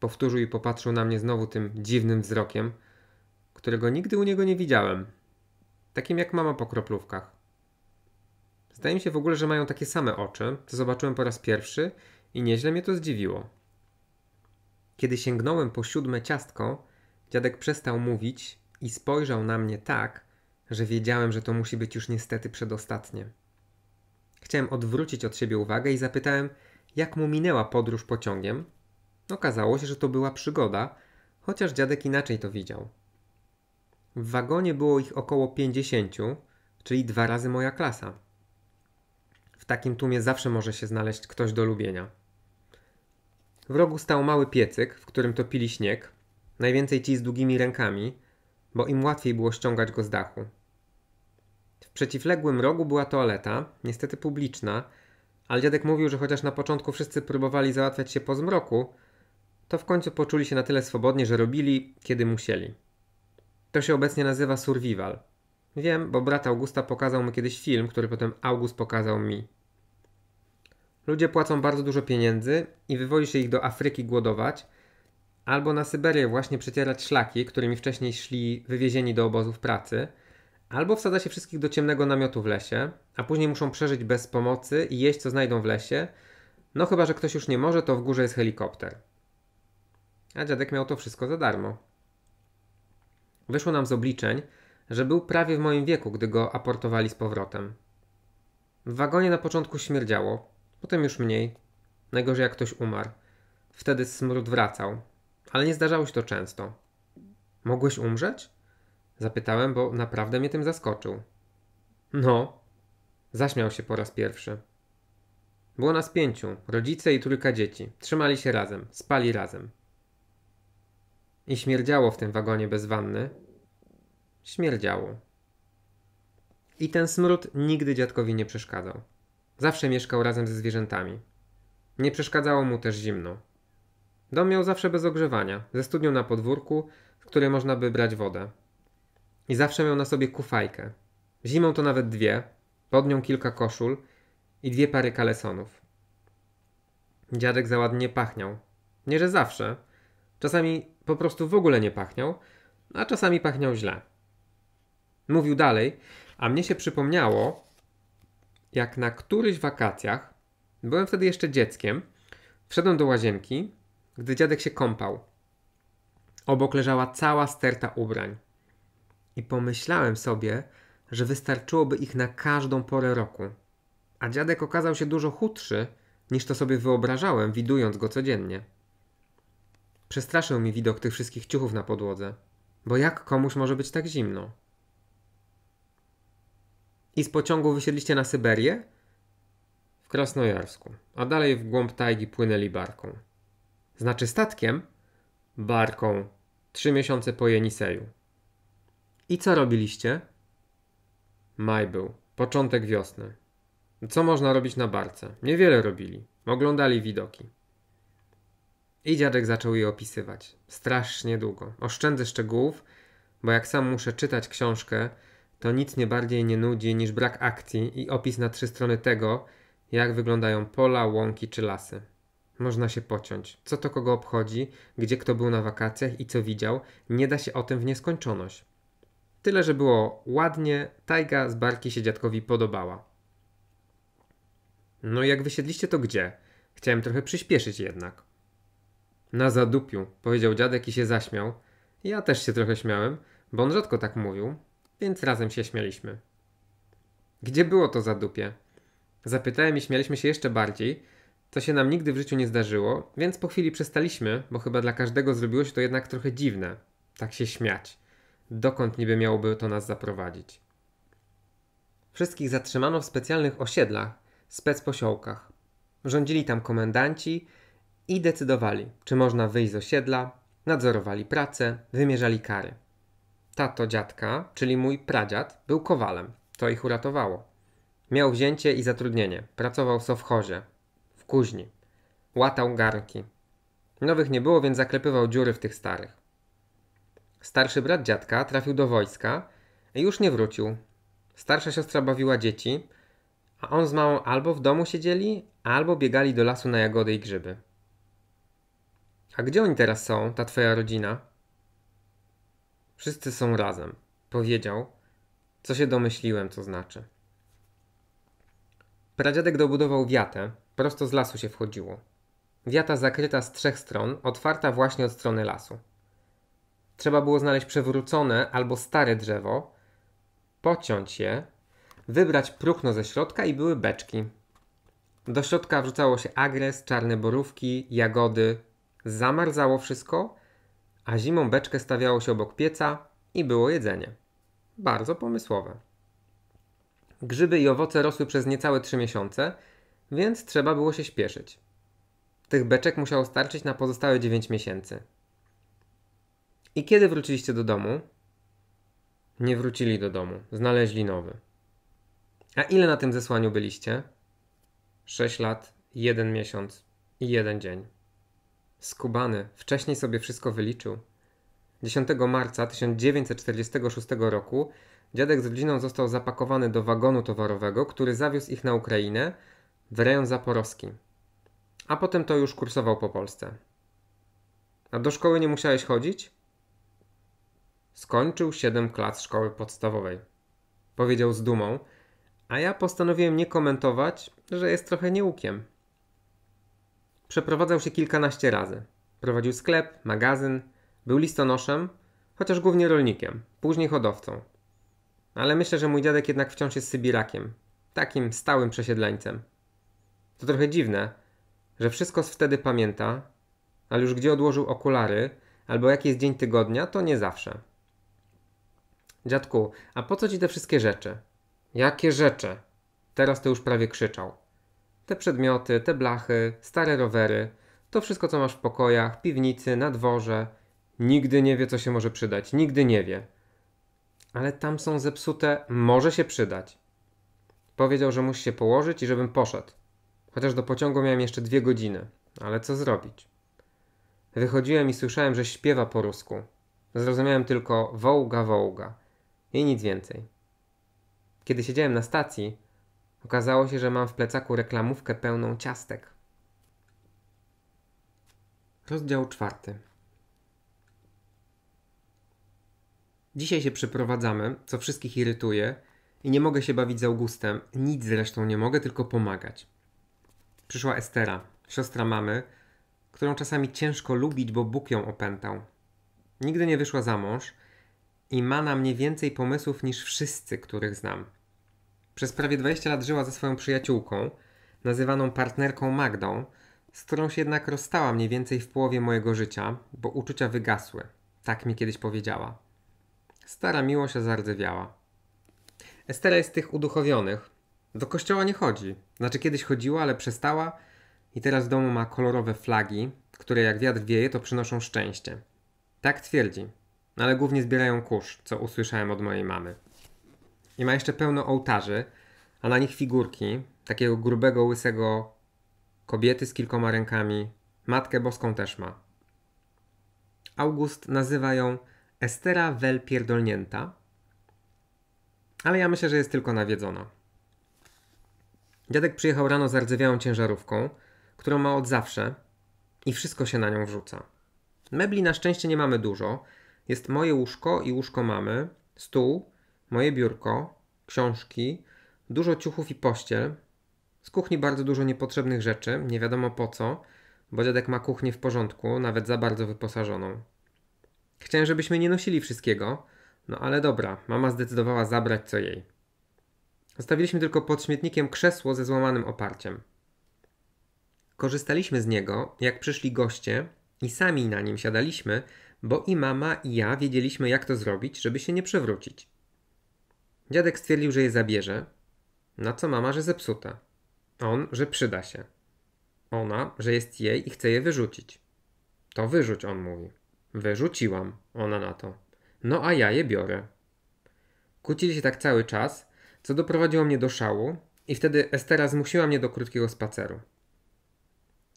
Powtórzył i popatrzył na mnie znowu tym dziwnym wzrokiem, którego nigdy u niego nie widziałem. Takim jak mama po kroplówkach. Zdaje mi się w ogóle, że mają takie same oczy, co zobaczyłem po raz pierwszy i nieźle mnie to zdziwiło. Kiedy sięgnąłem po siódme ciastko, dziadek przestał mówić i spojrzał na mnie tak, że wiedziałem, że to musi być już niestety przedostatnie. Chciałem odwrócić od siebie uwagę i zapytałem, jak mu minęła podróż pociągiem. Okazało się, że to była przygoda, chociaż dziadek inaczej to widział. W wagonie było ich około pięćdziesięciu, czyli dwa razy moja klasa. W takim tłumie zawsze może się znaleźć ktoś do lubienia. W rogu stał mały piecyk, w którym topili śnieg, najwięcej ci z długimi rękami, bo im łatwiej było ściągać go z dachu. Przeciwległym rogu była toaleta, niestety publiczna, ale dziadek mówił, że chociaż na początku wszyscy próbowali załatwiać się po zmroku, to w końcu poczuli się na tyle swobodnie, że robili, kiedy musieli. To się obecnie nazywa survival. Wiem, bo brat Augusta pokazał mu kiedyś film, który potem August pokazał mi. Ludzie płacą bardzo dużo pieniędzy i wywozi się ich do Afryki głodować, albo na Syberię właśnie przecierać szlaki, którymi wcześniej szli wywiezieni do obozów pracy, albo wsadza się wszystkich do ciemnego namiotu w lesie, a później muszą przeżyć bez pomocy i jeść co znajdą w lesie, no chyba, że ktoś już nie może, to w górze jest helikopter. A dziadek miał to wszystko za darmo. Wyszło nam z obliczeń, że był prawie w moim wieku, gdy go aportowali z powrotem. W wagonie na początku śmierdziało, potem już mniej. Najgorzej jak ktoś umarł. Wtedy smród wracał, ale nie zdarzało się to często. Mogłeś umrzeć? Zapytałem, bo naprawdę mnie tym zaskoczył. No, zaśmiał się po raz pierwszy. Było nas pięciu, rodzice i trójka dzieci. Trzymali się razem, spali razem. I śmierdziało w tym wagonie bez wanny. Śmierdziało. I ten smród nigdy dziadkowi nie przeszkadzał. Zawsze mieszkał razem ze zwierzętami. Nie przeszkadzało mu też zimno. Dom miał zawsze bez ogrzewania, ze studnią na podwórku, z której można by brać wodę. I zawsze miał na sobie kufajkę. Zimą to nawet dwie, pod nią kilka koszul i dwie pary kalesonów. Dziadek za ładnie pachniał. Nie, że zawsze. Czasami po prostu w ogóle nie pachniał, a czasami pachniał źle. Mówił dalej, a mnie się przypomniało, jak na którychś wakacjach, byłem wtedy jeszcze dzieckiem, wszedłem do łazienki, gdy dziadek się kąpał. Obok leżała cała sterta ubrań. I pomyślałem sobie, że wystarczyłoby ich na każdą porę roku. A dziadek okazał się dużo chudszy, niż to sobie wyobrażałem, widując go codziennie. Przestraszył mi widok tych wszystkich ciuchów na podłodze, bo jak komuś może być tak zimno? I z pociągu wysiedliście na Syberię? W Krasnojarsku, a dalej w głąb tajgi płynęli barką. Znaczy statkiem? Barką. Trzy miesiące po Jeniseju. I co robiliście? Maj był, początek wiosny. Co można robić na barce? Niewiele robili. Oglądali widoki. I dziadek zaczął je opisywać. Strasznie długo. Oszczędzę szczegółów, bo jak sam muszę czytać książkę, to nic mnie bardziej nie nudzi niż brak akcji i opis na trzy strony tego, jak wyglądają pola, łąki czy lasy. Można się pociąć. Co to kogo obchodzi, gdzie kto był na wakacjach i co widział, nie da się o tym w nieskończoność. Tyle, że było ładnie, tajga z barki się dziadkowi podobała. No jak wysiedliście to gdzie? Chciałem trochę przyspieszyć jednak. Na zadupiu, powiedział dziadek i się zaśmiał. Ja też się trochę śmiałem, bo on rzadko tak mówił, więc razem się śmialiśmy. Gdzie było to zadupie? Zapytałem i śmialiśmy się jeszcze bardziej, co się nam nigdy w życiu nie zdarzyło, więc po chwili przestaliśmy, bo chyba dla każdego zrobiło się to jednak trochę dziwne, tak się śmiać. Dokąd niby miałoby to nas zaprowadzić? Wszystkich zatrzymano w specjalnych osiedlach, specposiołkach. Rządzili tam komendanci i decydowali, czy można wyjść z osiedla, nadzorowali pracę, wymierzali kary. Tato dziadka, czyli mój pradziad, był kowalem. To ich uratowało. Miał wzięcie i zatrudnienie. Pracował w sowchozie, w kuźni. Łatał garnki. Nowych nie było, więc zaklepywał dziury w tych starych. Starszy brat dziadka trafił do wojska i już nie wrócił. Starsza siostra bawiła dzieci, a on z małą albo w domu siedzieli, albo biegali do lasu na jagody i grzyby. A gdzie oni teraz są, ta twoja rodzina? Wszyscy są razem, powiedział, co się domyśliłem, co znaczy. Pradziadek dobudował wiatę, prosto z lasu się wchodziło. Wiata zakryta z trzech stron, otwarta właśnie od strony lasu. Trzeba było znaleźć przewrócone albo stare drzewo, pociąć je, wybrać próchno ze środka i były beczki. Do środka wrzucało się agres, czarne borówki, jagody. Zamarzało wszystko, a zimą beczkę stawiało się obok pieca i było jedzenie. Bardzo pomysłowe. Grzyby i owoce rosły przez niecałe trzy miesiące, więc trzeba było się śpieszyć. Tych beczek musiało starczyć na pozostałe 9 miesięcy. I kiedy wróciliście do domu? Nie wrócili do domu, znaleźli nowy. A ile na tym zesłaniu byliście? Sześć lat, jeden miesiąc i jeden dzień. Skubany, wcześniej sobie wszystko wyliczył. 10 marca 1946 roku dziadek z rodziną został zapakowany do wagonu towarowego, który zawiózł ich na Ukrainę, w rejon zaporowski. A potem to już kursował po Polsce. A do szkoły nie musiałeś chodzić? Skończył 7 klas szkoły podstawowej. Powiedział z dumą, a ja postanowiłem nie komentować, że jest trochę nieukiem. Przeprowadzał się kilkanaście razy. Prowadził sklep, magazyn, był listonoszem, chociaż głównie rolnikiem, później hodowcą. Ale myślę, że mój dziadek jednak wciąż jest Sybirakiem, takim stałym przesiedleńcem. To trochę dziwne, że wszystko z wtedy pamięta, ale już gdzie odłożył okulary, albo jaki jest dzień tygodnia, to nie zawsze. Dziadku, a po co ci te wszystkie rzeczy? Jakie rzeczy? Teraz to już prawie krzyczał. Te przedmioty, te blachy, stare rowery, to wszystko co masz w pokojach, piwnicy, na dworze. Nigdy nie wie, co się może przydać, nigdy nie wie. Ale tam są zepsute, może się przydać. Powiedział, że musi się położyć i żebym poszedł. Chociaż do pociągu miałem jeszcze dwie godziny. Ale co zrobić? Wychodziłem i słyszałem, że śpiewa po rusku. Zrozumiałem tylko wołga, wołga i nic więcej. Kiedy siedziałem na stacji, okazało się, że mam w plecaku reklamówkę pełną ciastek. Rozdział czwarty. Dzisiaj się przyprowadzamy, co wszystkich irytuje i nie mogę się bawić z Augustem. Nic zresztą nie mogę, tylko pomagać. Przyszła Estera, siostra mamy, którą czasami ciężko lubić, bo Bóg ją opętał. Nigdy nie wyszła za mąż i ma na mnie więcej pomysłów niż wszyscy, których znam. Przez prawie 20 lat żyła ze swoją przyjaciółką, nazywaną partnerką Magdą, z którą się jednak rozstała mniej więcej w połowie mojego życia, bo uczucia wygasły. Tak mi kiedyś powiedziała. Stara miłość zardzewiała. Estera jest tych uduchowionych. Do kościoła nie chodzi. Znaczy kiedyś chodziła, ale przestała i teraz w domu ma kolorowe flagi, które jak wiatr wieje, to przynoszą szczęście. Tak twierdzi, ale głównie zbierają kurz, co usłyszałem od mojej mamy. I ma jeszcze pełno ołtarzy, a na nich figurki takiego grubego, łysego kobiety z kilkoma rękami. Matkę Boską też ma. August nazywa ją Estera Wel pierdolnięta, ale ja myślę, że jest tylko nawiedzona. Dziadek przyjechał rano z ardzewiałą ciężarówką, którą ma od zawsze i wszystko się na nią wrzuca. Mebli na szczęście nie mamy dużo. Jest moje łóżko i łóżko mamy, stół, moje biurko, książki, dużo ciuchów i pościel. Z kuchni bardzo dużo niepotrzebnych rzeczy, nie wiadomo po co, bo dziadek ma kuchnię w porządku, nawet za bardzo wyposażoną. Chciałem, żebyśmy nie nosili wszystkiego, no ale dobra, mama zdecydowała zabrać co jej. Zostawiliśmy tylko pod śmietnikiem krzesło ze złamanym oparciem. Korzystaliśmy z niego, jak przyszli goście i sami na nim siadaliśmy, bo i mama i ja wiedzieliśmy jak to zrobić, żeby się nie przewrócić. Dziadek stwierdził, że je zabierze, na co mama, że zepsute. On, że przyda się. Ona, że jest jej i chce je wyrzucić. To wyrzuć, on mówi. Wyrzuciłam, ona na to. No a ja je biorę. Kłócili się tak cały czas, co doprowadziło mnie do szału i wtedy Estera zmusiła mnie do krótkiego spaceru.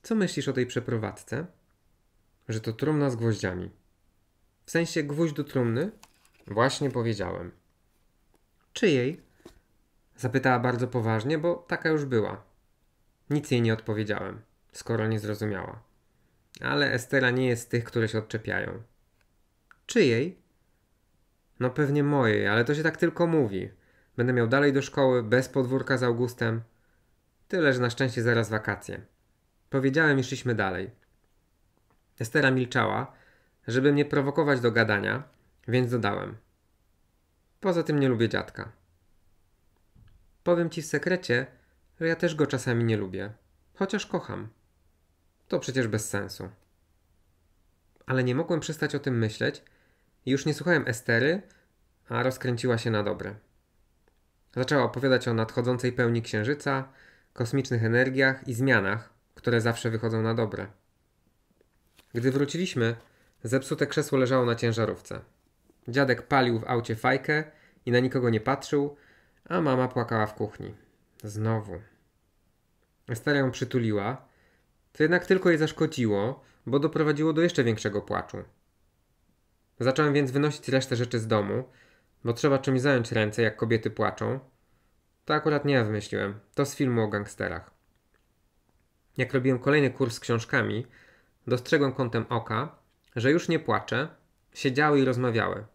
Co myślisz o tej przeprowadzce? Że to trumna z gwoździami. W sensie gwóźdź do trumny? Właśnie powiedziałem. Czyjej? Zapytała bardzo poważnie, bo taka już była. Nic jej nie odpowiedziałem, skoro nie zrozumiała. Ale Estera nie jest z tych, które się odczepiają. Czyjej? No pewnie mojej, ale to się tak tylko mówi. Będę miał dalej do szkoły, bez podwórka z Augustem. Tyle, że na szczęście zaraz wakacje. Powiedziałem i szliśmy dalej. Estera milczała, żeby mnie prowokować do gadania, więc dodałem. Poza tym nie lubię dziadka. Powiem ci w sekrecie, że ja też go czasami nie lubię, chociaż kocham. To przecież bez sensu. Ale nie mogłem przestać o tym myśleć i już nie słuchałem Estery, a rozkręciła się na dobre. Zaczęła opowiadać o nadchodzącej pełni księżyca, kosmicznych energiach i zmianach, które zawsze wychodzą na dobre. Gdy wróciliśmy, zepsute krzesło leżało na ciężarówce. Dziadek palił w aucie fajkę i na nikogo nie patrzył, a mama płakała w kuchni. Znowu. Estera ją przytuliła, to jednak tylko jej zaszkodziło, bo doprowadziło do jeszcze większego płaczu. Zacząłem więc wynosić resztę rzeczy z domu, bo trzeba czymś zająć ręce, jak kobiety płaczą. To akurat nie ja wymyśliłem, to z filmu o gangsterach. Jak robiłem kolejny kurs z książkami, dostrzegłem kątem oka, że już nie płacze, siedziały i rozmawiały,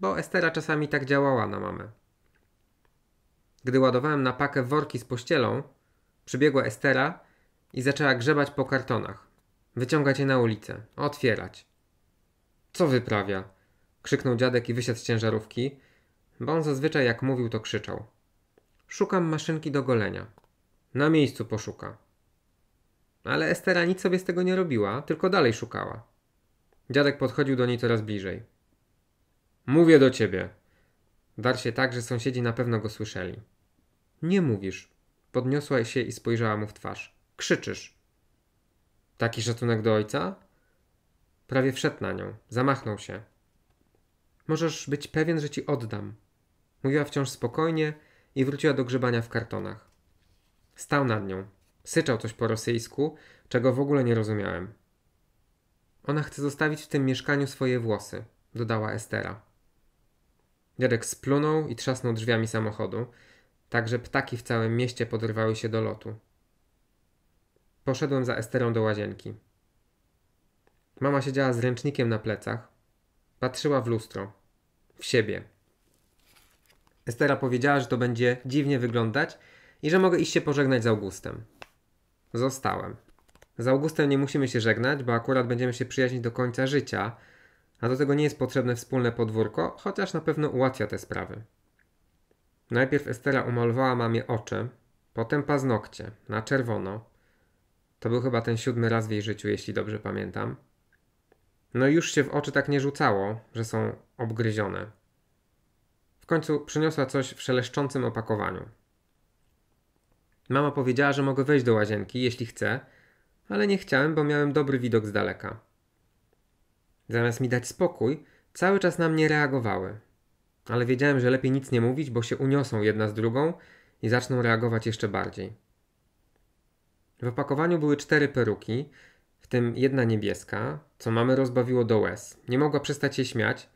bo Estera czasami tak działała na mamę. Gdy ładowałem na pakę worki z pościelą, przybiegła Estera i zaczęła grzebać po kartonach, wyciągać je na ulicę, otwierać. Co wyprawia? krzyknął dziadek i wysiadł z ciężarówki, bo on zazwyczaj jak mówił to krzyczał. Szukam maszynki do golenia. Na miejscu poszuka. Ale Estera nic sobie z tego nie robiła, tylko dalej szukała. Dziadek podchodził do niej coraz bliżej. Mówię do ciebie. Dar się tak, że sąsiedzi na pewno go słyszeli. Nie mówisz. Podniosła się i spojrzała mu w twarz. Krzyczysz. Taki szacunek do ojca? Prawie wszedł na nią. Zamachnął się. Możesz być pewien, że ci oddam. Mówiła wciąż spokojnie i wróciła do grzebania w kartonach. Stał nad nią. Syczał coś po rosyjsku, czego w ogóle nie rozumiałem. Ona chce zostawić w tym mieszkaniu swoje włosy, dodała Estera. Dziadek splunął i trzasnął drzwiami samochodu, tak że ptaki w całym mieście podrywały się do lotu. Poszedłem za Esterą do łazienki. Mama siedziała z ręcznikiem na plecach. Patrzyła w lustro. W siebie. Estera powiedziała, że to będzie dziwnie wyglądać i że mogę iść się pożegnać z Augustem. Zostałem. Z Augustem nie musimy się żegnać, bo akurat będziemy się przyjaźnić do końca życia, a do tego nie jest potrzebne wspólne podwórko, chociaż na pewno ułatwia te sprawy. Najpierw Estera umalowała mamie oczy, potem paznokcie, na czerwono. To był chyba ten siódmy raz w jej życiu, jeśli dobrze pamiętam. No już się w oczy tak nie rzucało, że są obgryzione. W końcu przyniosła coś w szeleszczącym opakowaniu. Mama powiedziała, że mogę wejść do łazienki, jeśli chcę, ale nie chciałem, bo miałem dobry widok z daleka. Zamiast mi dać spokój, cały czas na mnie reagowały. Ale wiedziałem, że lepiej nic nie mówić, bo się uniosą jedna z drugą i zaczną reagować jeszcze bardziej. W opakowaniu były cztery peruki, w tym jedna niebieska, co mamy rozbawiło do łez. Nie mogła przestać się śmiać,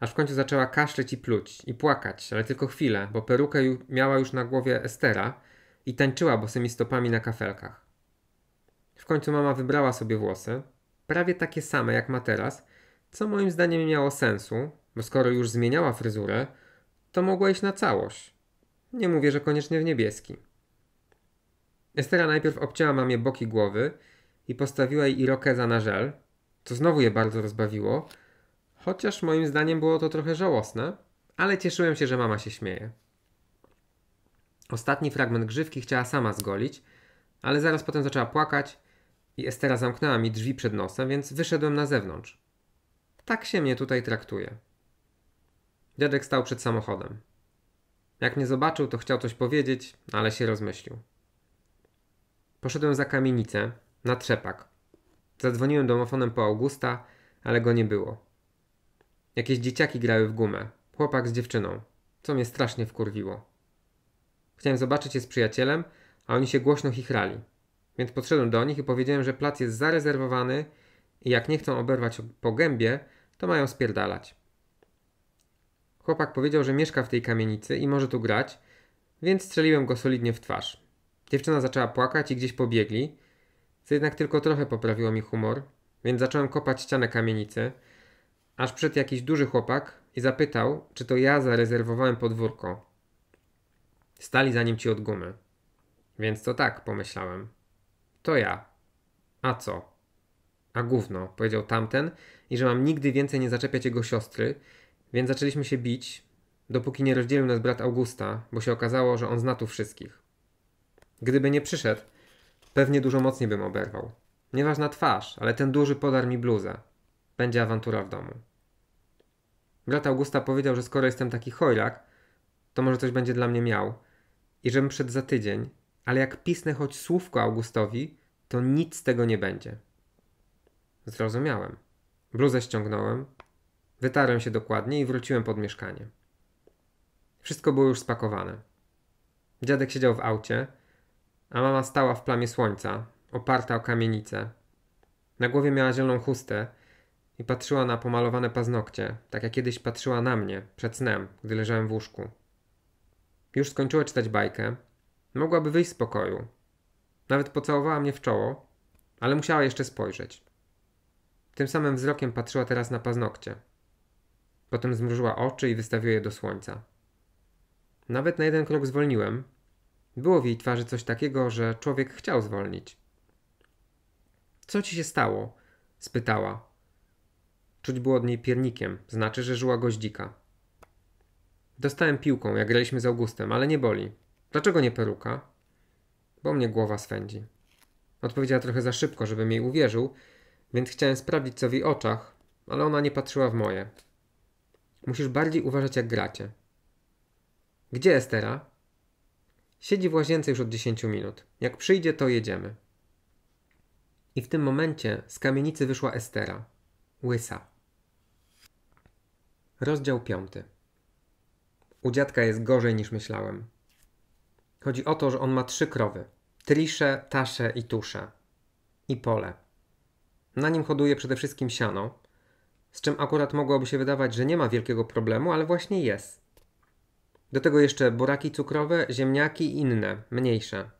aż w końcu zaczęła kaszleć i pluć i płakać, ale tylko chwilę, bo perukę miała już na głowie Estera i tańczyła bosymi stopami na kafelkach. W końcu mama wybrała sobie włosy, prawie takie same jak ma teraz, co moim zdaniem nie miało sensu, bo skoro już zmieniała fryzurę, to mogła iść na całość. Nie mówię, że koniecznie w niebieski. Estera najpierw obcięła mamie boki głowy i postawiła jej irokeza na żel, co znowu je bardzo rozbawiło, chociaż moim zdaniem było to trochę żałosne, ale cieszyłem się, że mama się śmieje. Ostatni fragment grzywki chciała sama zgolić, ale zaraz potem zaczęła płakać i Estera zamknęła mi drzwi przed nosem, więc wyszedłem na zewnątrz. Tak się mnie tutaj traktuje. Dziadek stał przed samochodem. Jak mnie zobaczył, to chciał coś powiedzieć, ale się rozmyślił. Poszedłem za kamienicę, na trzepak. Zadzwoniłem domofonem po Augusta, ale go nie było. Jakieś dzieciaki grały w gumę. Chłopak z dziewczyną, co mnie strasznie wkurwiło. Chciałem zobaczyć je z przyjacielem, a oni się głośno chichrali. Więc podszedłem do nich i powiedziałem, że plac jest zarezerwowany i jak nie chcą oberwać po gębie, to mają spierdalać. Chłopak powiedział, że mieszka w tej kamienicy i może tu grać, więc strzeliłem go solidnie w twarz. Dziewczyna zaczęła płakać i gdzieś pobiegli, co jednak tylko trochę poprawiło mi humor, więc zacząłem kopać ścianę kamienicy, aż przed jakiś duży chłopak i zapytał, czy to ja zarezerwowałem podwórko. Stali za nim ci od gumy. Więc to tak, pomyślałem. To ja. A co? A gówno, powiedział tamten i że mam nigdy więcej nie zaczepiać jego siostry, więc zaczęliśmy się bić, dopóki nie rozdzielił nas brat Augusta, bo się okazało, że on zna tu wszystkich. Gdyby nie przyszedł, pewnie dużo mocniej bym oberwał. Nieważna twarz, ale ten duży podarł mi bluzę. Będzie awantura w domu. Brat Augusta powiedział, że skoro jestem taki chojrak, to może coś będzie dla mnie miał i żebym przed za tydzień, ale jak pisnę choć słówko Augustowi, to nic z tego nie będzie. Zrozumiałem. Bluzę ściągnąłem, wytarłem się dokładnie i wróciłem pod mieszkanie. Wszystko było już spakowane. Dziadek siedział w aucie, a mama stała w plamie słońca, oparta o kamienicę. Na głowie miała zieloną chustę i patrzyła na pomalowane paznokcie, tak jak kiedyś patrzyła na mnie przed snem, gdy leżałem w łóżku. Już skończyła czytać bajkę. Mogłaby wyjść z pokoju. Nawet pocałowała mnie w czoło, ale musiała jeszcze spojrzeć. Tym samym wzrokiem patrzyła teraz na paznokcie. Potem zmrużyła oczy i wystawiła je do słońca. Nawet na jeden krok zwolniłem. Było w jej twarzy coś takiego, że człowiek chciał zwolnić. Co ci się stało? spytała. Czuć było od niej piernikiem, znaczy, że żyła goździka. Dostałem piłką, jak graliśmy z Augustem, ale nie boli. Dlaczego nie peruka? Bo mnie głowa swędzi. Odpowiedziała trochę za szybko, żebym jej uwierzył, więc chciałem sprawdzić, co w jej oczach, ale ona nie patrzyła w moje. Musisz bardziej uważać, jak gracie. Gdzie Estera? Siedzi w łazience już od 10 minut. Jak przyjdzie, to jedziemy. I w tym momencie z kamienicy wyszła Estera. Łysa. Rozdział piąty. U dziadka jest gorzej niż myślałem. Chodzi o to, że on ma trzy krowy. Trisze, tasze i tusze. I pole. Na nim hoduje przede wszystkim siano, z czym akurat mogłoby się wydawać, że nie ma wielkiego problemu, ale właśnie jest. Do tego jeszcze buraki cukrowe, ziemniaki i inne, mniejsze.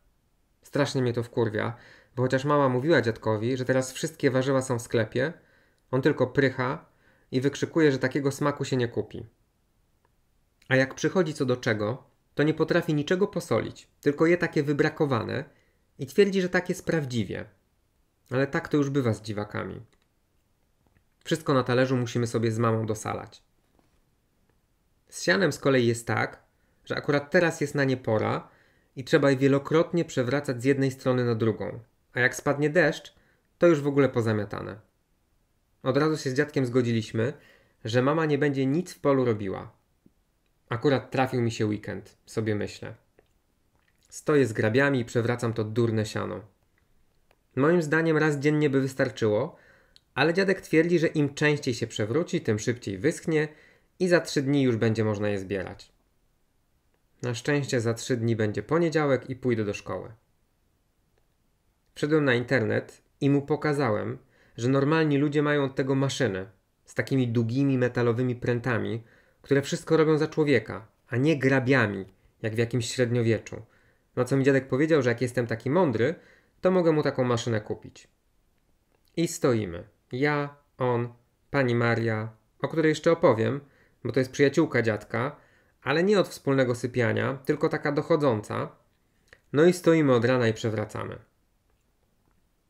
Strasznie mnie to wkurwia, bo chociaż mama mówiła dziadkowi, że teraz wszystkie warzywa są w sklepie, on tylko prycha i wykrzykuje, że takiego smaku się nie kupi. A jak przychodzi co do czego, to nie potrafi niczego posolić, tylko je takie wybrakowane i twierdzi, że tak jest prawdziwie. Ale tak to już bywa z dziwakami. Wszystko na talerzu musimy sobie z mamą dosalać. Z sianem z kolei jest tak, że akurat teraz jest na nie pora i trzeba je wielokrotnie przewracać z jednej strony na drugą. A jak spadnie deszcz, to już w ogóle pozamiatane. Od razu się z dziadkiem zgodziliśmy, że mama nie będzie nic w polu robiła. Akurat trafił mi się weekend, sobie myślę. Stoję z grabiami i przewracam to durne siano. Moim zdaniem raz dziennie by wystarczyło, ale dziadek twierdzi, że im częściej się przewróci, tym szybciej wyschnie i za trzy dni już będzie można je zbierać. Na szczęście za trzy dni będzie poniedziałek i pójdę do szkoły. Wszedłem na internet i mu pokazałem, że normalni ludzie mają od tego maszyny z takimi długimi metalowymi prętami, które wszystko robią za człowieka, a nie grabiami, jak w jakimś średniowieczu. No co mi dziadek powiedział, że jak jestem taki mądry, to mogę mu taką maszynę kupić. I stoimy. Ja, on, pani Maria, o której jeszcze opowiem, bo to jest przyjaciółka dziadka, ale nie od wspólnego sypiania, tylko taka dochodząca. No i stoimy od rana i przewracamy.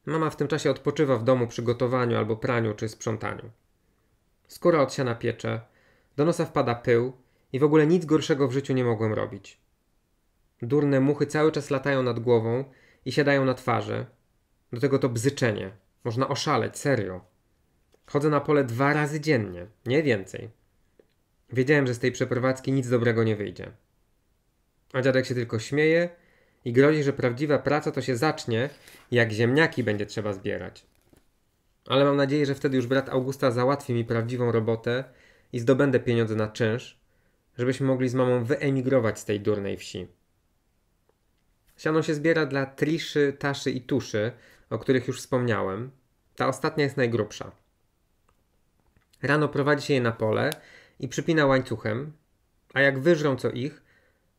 Mama w tym czasie odpoczywa w domu przy gotowaniu albo praniu czy sprzątaniu. Skóra od siana piecze, do nosa wpada pył i w ogóle nic gorszego w życiu nie mogłem robić. Durne muchy cały czas latają nad głową i siadają na twarzy. Do tego to bzyczenie. Można oszaleć, serio. Chodzę na pole dwa razy dziennie, nie więcej. Wiedziałem, że z tej przeprowadzki nic dobrego nie wyjdzie. A dziadek się tylko śmieje i grozi, że prawdziwa praca to się zacznie, jak ziemniaki będzie trzeba zbierać. Ale mam nadzieję, że wtedy już brat Augusta załatwi mi prawdziwą robotę i zdobędę pieniądze na czynsz, żebyśmy mogli z mamą wyemigrować z tej durnej wsi. Siano się zbiera dla triszy, taszy i tuszy, o których już wspomniałem. Ta ostatnia jest najgrubsza. Rano prowadzi się je na pole i przypina łańcuchem, a jak wyżrą co ich,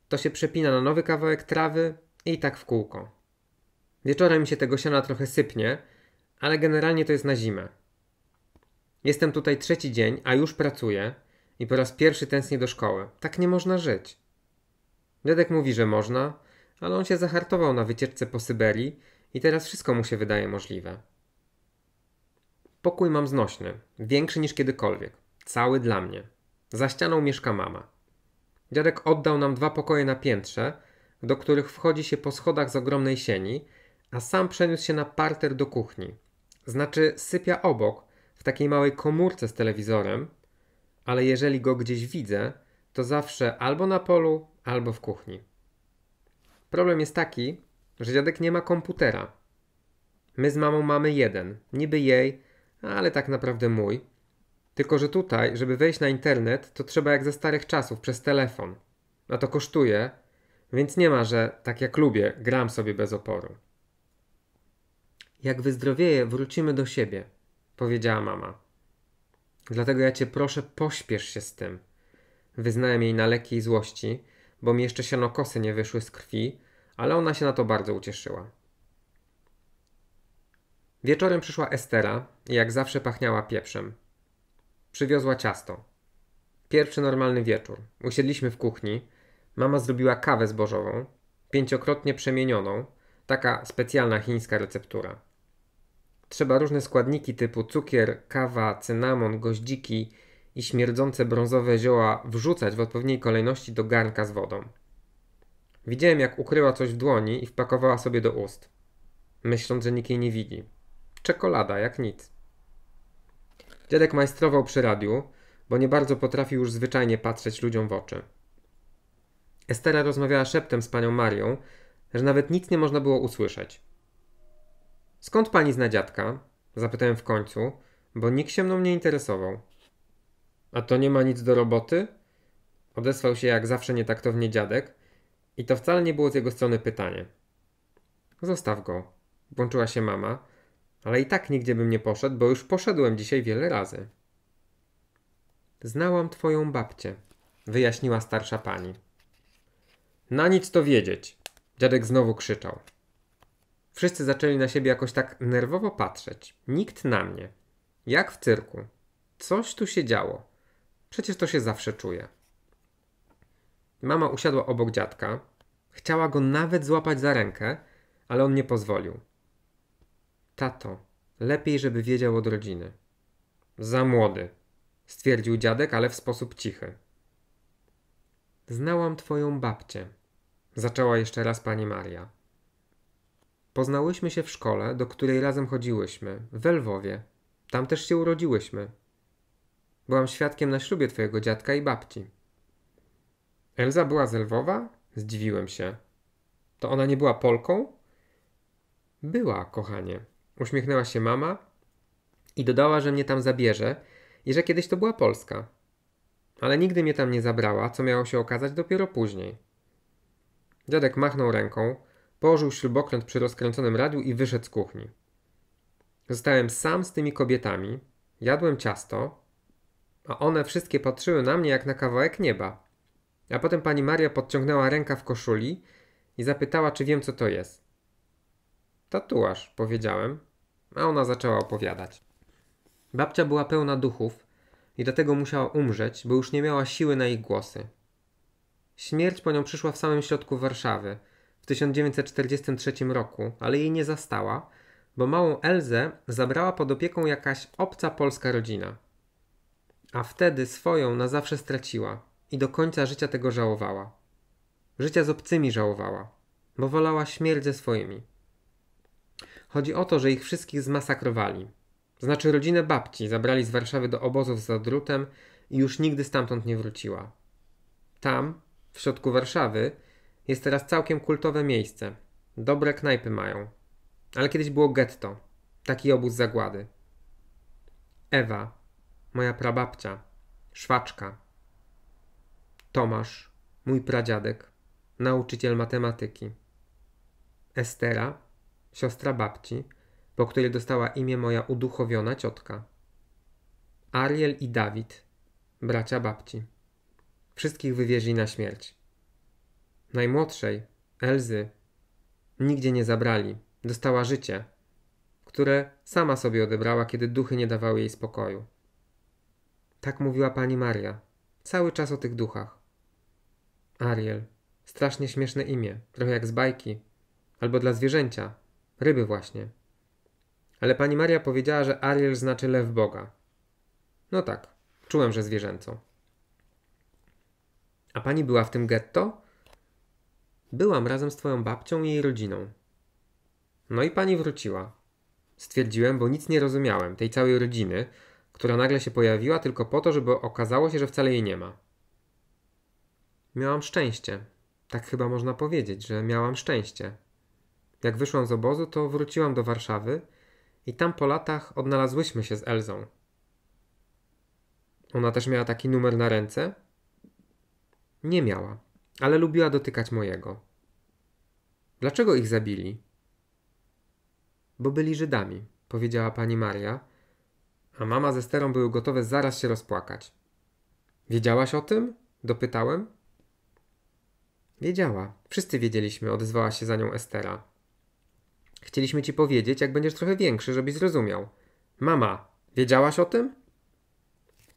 to się przepina na nowy kawałek trawy i tak w kółko. Wieczorem się tego siana trochę sypnie, ale generalnie to jest na zimę. Jestem tutaj trzeci dzień, a już pracuję i po raz pierwszy tęsknię do szkoły. Tak nie można żyć. Dziadek mówi, że można, ale on się zahartował na wycieczce po Syberii i teraz wszystko mu się wydaje możliwe. Pokój mam znośny, większy niż kiedykolwiek. Cały dla mnie. Za ścianą mieszka mama. Dziadek oddał nam dwa pokoje na piętrze, do których wchodzi się po schodach z ogromnej sieni, a sam przeniósł się na parter do kuchni. Znaczy sypia obok, w takiej małej komórce z telewizorem, ale jeżeli go gdzieś widzę, to zawsze albo na polu, albo w kuchni. Problem jest taki, że dziadek nie ma komputera. My z mamą mamy jeden, niby jej, ale tak naprawdę mój. Tylko, że tutaj, żeby wejść na internet, to trzeba jak ze starych czasów, przez telefon. A to kosztuje, więc nie ma, że tak jak lubię, gram sobie bez oporu. Jak wyzdrowieję, wrócimy do siebie, powiedziała mama. Dlatego ja cię proszę, pośpiesz się z tym. Wyznałem jej na lekkiej złości, bo mi jeszcze sianokosy nie wyszły z krwi, ale ona się na to bardzo ucieszyła. Wieczorem przyszła Estera i jak zawsze pachniała pieprzem. Przywiozła ciasto. Pierwszy normalny wieczór. Usiedliśmy w kuchni. Mama zrobiła kawę zbożową, pięciokrotnie przemienioną, taka specjalna chińska receptura. Trzeba różne składniki typu cukier, kawa, cynamon, goździki i śmierdzące brązowe zioła wrzucać w odpowiedniej kolejności do garnka z wodą. Widziałem, jak ukryła coś w dłoni i wpakowała sobie do ust, myśląc, że nikt jej nie widzi. Czekolada, jak nic. Dziadek majstrował przy radiu, bo nie bardzo potrafił już zwyczajnie patrzeć ludziom w oczy. Estera rozmawiała szeptem z panią Marią, że nawet nic nie można było usłyszeć. Skąd pani zna dziadka? Zapytałem w końcu, bo nikt się mną nie interesował. A to nie ma nic do roboty? Odesłał się jak zawsze nietaktownie dziadek i to wcale nie było z jego strony pytanie. Zostaw go, włączyła się mama, ale i tak nigdzie bym nie poszedł, bo już poszedłem dzisiaj wiele razy. Znałam twoją babcię, wyjaśniła starsza pani. Na nic to wiedzieć. Dziadek znowu krzyczał. Wszyscy zaczęli na siebie jakoś tak nerwowo patrzeć. Nikt na mnie. Jak w cyrku. Coś tu się działo. Przecież to się zawsze czuje. Mama usiadła obok dziadka. Chciała go nawet złapać za rękę, ale on nie pozwolił. Tato, lepiej, żeby wiedział od rodziny. Za młody, stwierdził dziadek, ale w sposób cichy. Znałam twoją babcię, zaczęła jeszcze raz pani Maria. Poznałyśmy się w szkole, do której razem chodziłyśmy, w Lwowie. Tam też się urodziłyśmy. Byłam świadkiem na ślubie twojego dziadka i babci. Elza była z Lwowa? Zdziwiłem się. To ona nie była Polką? Była, kochanie. Uśmiechnęła się mama i dodała, że mnie tam zabierze i że kiedyś to była Polska. Ale nigdy mnie tam nie zabrała, co miało się okazać dopiero później. Dziadek machnął ręką, położył śrubokręt przy rozkręconym radiu i wyszedł z kuchni. Zostałem sam z tymi kobietami, jadłem ciasto, a one wszystkie patrzyły na mnie jak na kawałek nieba. A potem pani Maria podciągnęła ręka w koszuli i zapytała, czy wiem, co to jest. Tatuaż, powiedziałem, a ona zaczęła opowiadać. Babcia była pełna duchów i dlatego musiała umrzeć, bo już nie miała siły na ich głosy. Śmierć po nią przyszła w samym środku Warszawy 1943 roku, ale jej nie zastała, bo małą Elzę zabrała pod opieką jakaś obca polska rodzina. A wtedy swoją na zawsze straciła i do końca życia tego żałowała. Życia z obcymi żałowała, bo wolała śmierć ze swoimi. Chodzi o to, że ich wszystkich zmasakrowali. Znaczy rodzinę babci zabrali z Warszawy do obozów za drutem i już nigdy stamtąd nie wróciła. Tam, w środku Warszawy, jest teraz całkiem kultowe miejsce. Dobre knajpy mają. Ale kiedyś było getto. Taki obóz zagłady. Ewa, moja prababcia, szwaczka. Tomasz, mój pradziadek, nauczyciel matematyki. Estera, siostra babci, po której dostała imię moja uduchowiona ciotka. Ariel i Dawid, bracia babci. Wszystkich wywieźli na śmierć. Najmłodszej, Elzy, nigdzie nie zabrali. Dostała życie, które sama sobie odebrała, kiedy duchy nie dawały jej spokoju. Tak mówiła pani Maria. Cały czas o tych duchach. Ariel. Strasznie śmieszne imię. Trochę jak z bajki. Albo dla zwierzęcia. Ryby właśnie. Ale pani Maria powiedziała, że Ariel znaczy lew Boga. No tak, czułem, że zwierzęco. A pani była w tym getto? Byłam razem z twoją babcią i jej rodziną. No i pani wróciła. Stwierdziłem, bo nic nie rozumiałem tej całej rodziny, która nagle się pojawiła tylko po to, żeby okazało się, że wcale jej nie ma. Miałam szczęście. Tak chyba można powiedzieć, że miałam szczęście. Jak wyszłam z obozu, to wróciłam do Warszawy i tam po latach odnalazłyśmy się z Elzą. Ona też miała taki numer na ręce? Nie miała, ale lubiła dotykać mojego. Dlaczego ich zabili? Bo byli Żydami, powiedziała pani Maria, a mama ze sterą były gotowe zaraz się rozpłakać. Wiedziałaś o tym? dopytałem. Wiedziała. Wszyscy wiedzieliśmy, odezwała się za nią Estera. Chcieliśmy ci powiedzieć, jak będziesz trochę większy, żebyś zrozumiał. Mama, wiedziałaś o tym?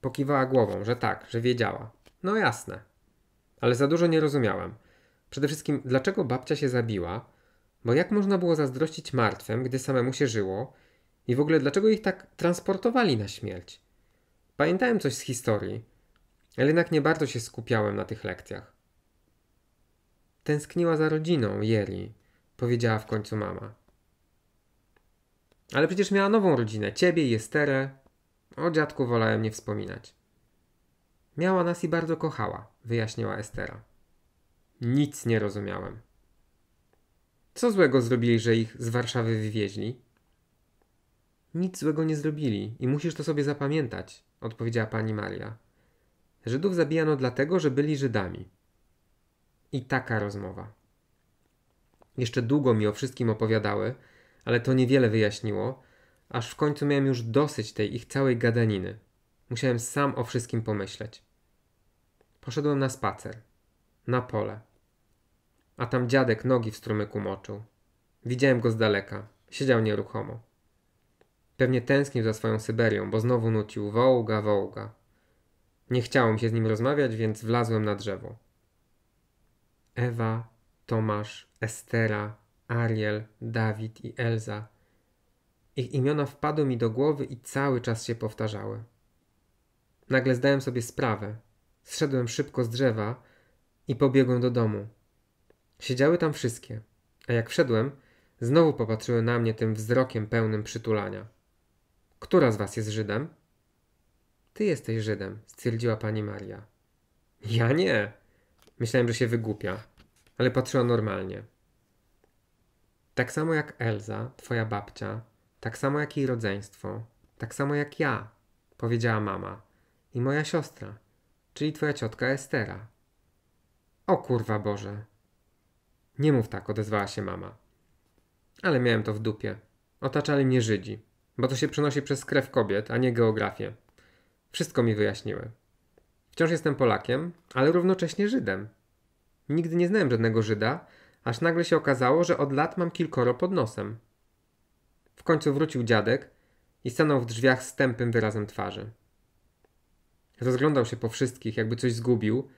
Pokiwała głową, że tak, że wiedziała. No jasne. Ale za dużo nie rozumiałem. Przede wszystkim, dlaczego babcia się zabiła? Bo jak można było zazdrościć martwym, gdy samemu się żyło? I w ogóle, dlaczego ich tak transportowali na śmierć? Pamiętałem coś z historii, ale jednak nie bardzo się skupiałem na tych lekcjach. Tęskniła za rodziną, Jeri, powiedziała w końcu mama. Ale przecież miała nową rodzinę, ciebie i Esterę. O dziadku wolałem nie wspominać. Miała nas i bardzo kochała, wyjaśniła Estera. Nic nie rozumiałem. Co złego zrobili, że ich z Warszawy wywieźli? Nic złego nie zrobili i musisz to sobie zapamiętać, odpowiedziała pani Maria. Żydów zabijano dlatego, że byli Żydami. I taka rozmowa. Jeszcze długo mi o wszystkim opowiadały, ale to niewiele wyjaśniło, aż w końcu miałem już dosyć tej ich całej gadaniny. Musiałem sam o wszystkim pomyśleć. Poszedłem na spacer. Na pole. A tam dziadek nogi w strumyku moczył. Widziałem go z daleka. Siedział nieruchomo. Pewnie tęsknił za swoją Syberią, bo znowu nucił wołga, wołga. Nie chciało mi się z nim rozmawiać, więc wlazłem na drzewo. Ewa, Tomasz, Estera, Ariel, Dawid i Elza. Ich imiona wpadły mi do głowy i cały czas się powtarzały. Nagle zdałem sobie sprawę. Zszedłem szybko z drzewa i pobiegłem do domu. Siedziały tam wszystkie, a jak wszedłem, znowu popatrzyły na mnie tym wzrokiem pełnym przytulania. Która z was jest Żydem? Ty jesteś Żydem, stwierdziła pani Maria. Ja nie. Myślałem, że się wygłupia, ale patrzyła normalnie. Tak samo jak Elza, twoja babcia, tak samo jak jej rodzeństwo, tak samo jak ja, powiedziała mama. I moja siostra, czyli twoja ciotka Estera. O kurwa Boże. Nie mów tak, odezwała się mama. Ale miałem to w dupie. Otaczali mnie Żydzi, bo to się przenosi przez krew kobiet, a nie geografię. Wszystko mi wyjaśniły. Wciąż jestem Polakiem, ale równocześnie Żydem. Nigdy nie znałem żadnego Żyda, aż nagle się okazało, że od lat mam kilkoro pod nosem. W końcu wrócił dziadek i stanął w drzwiach z tępym wyrazem twarzy. Rozglądał się po wszystkich, jakby coś zgubił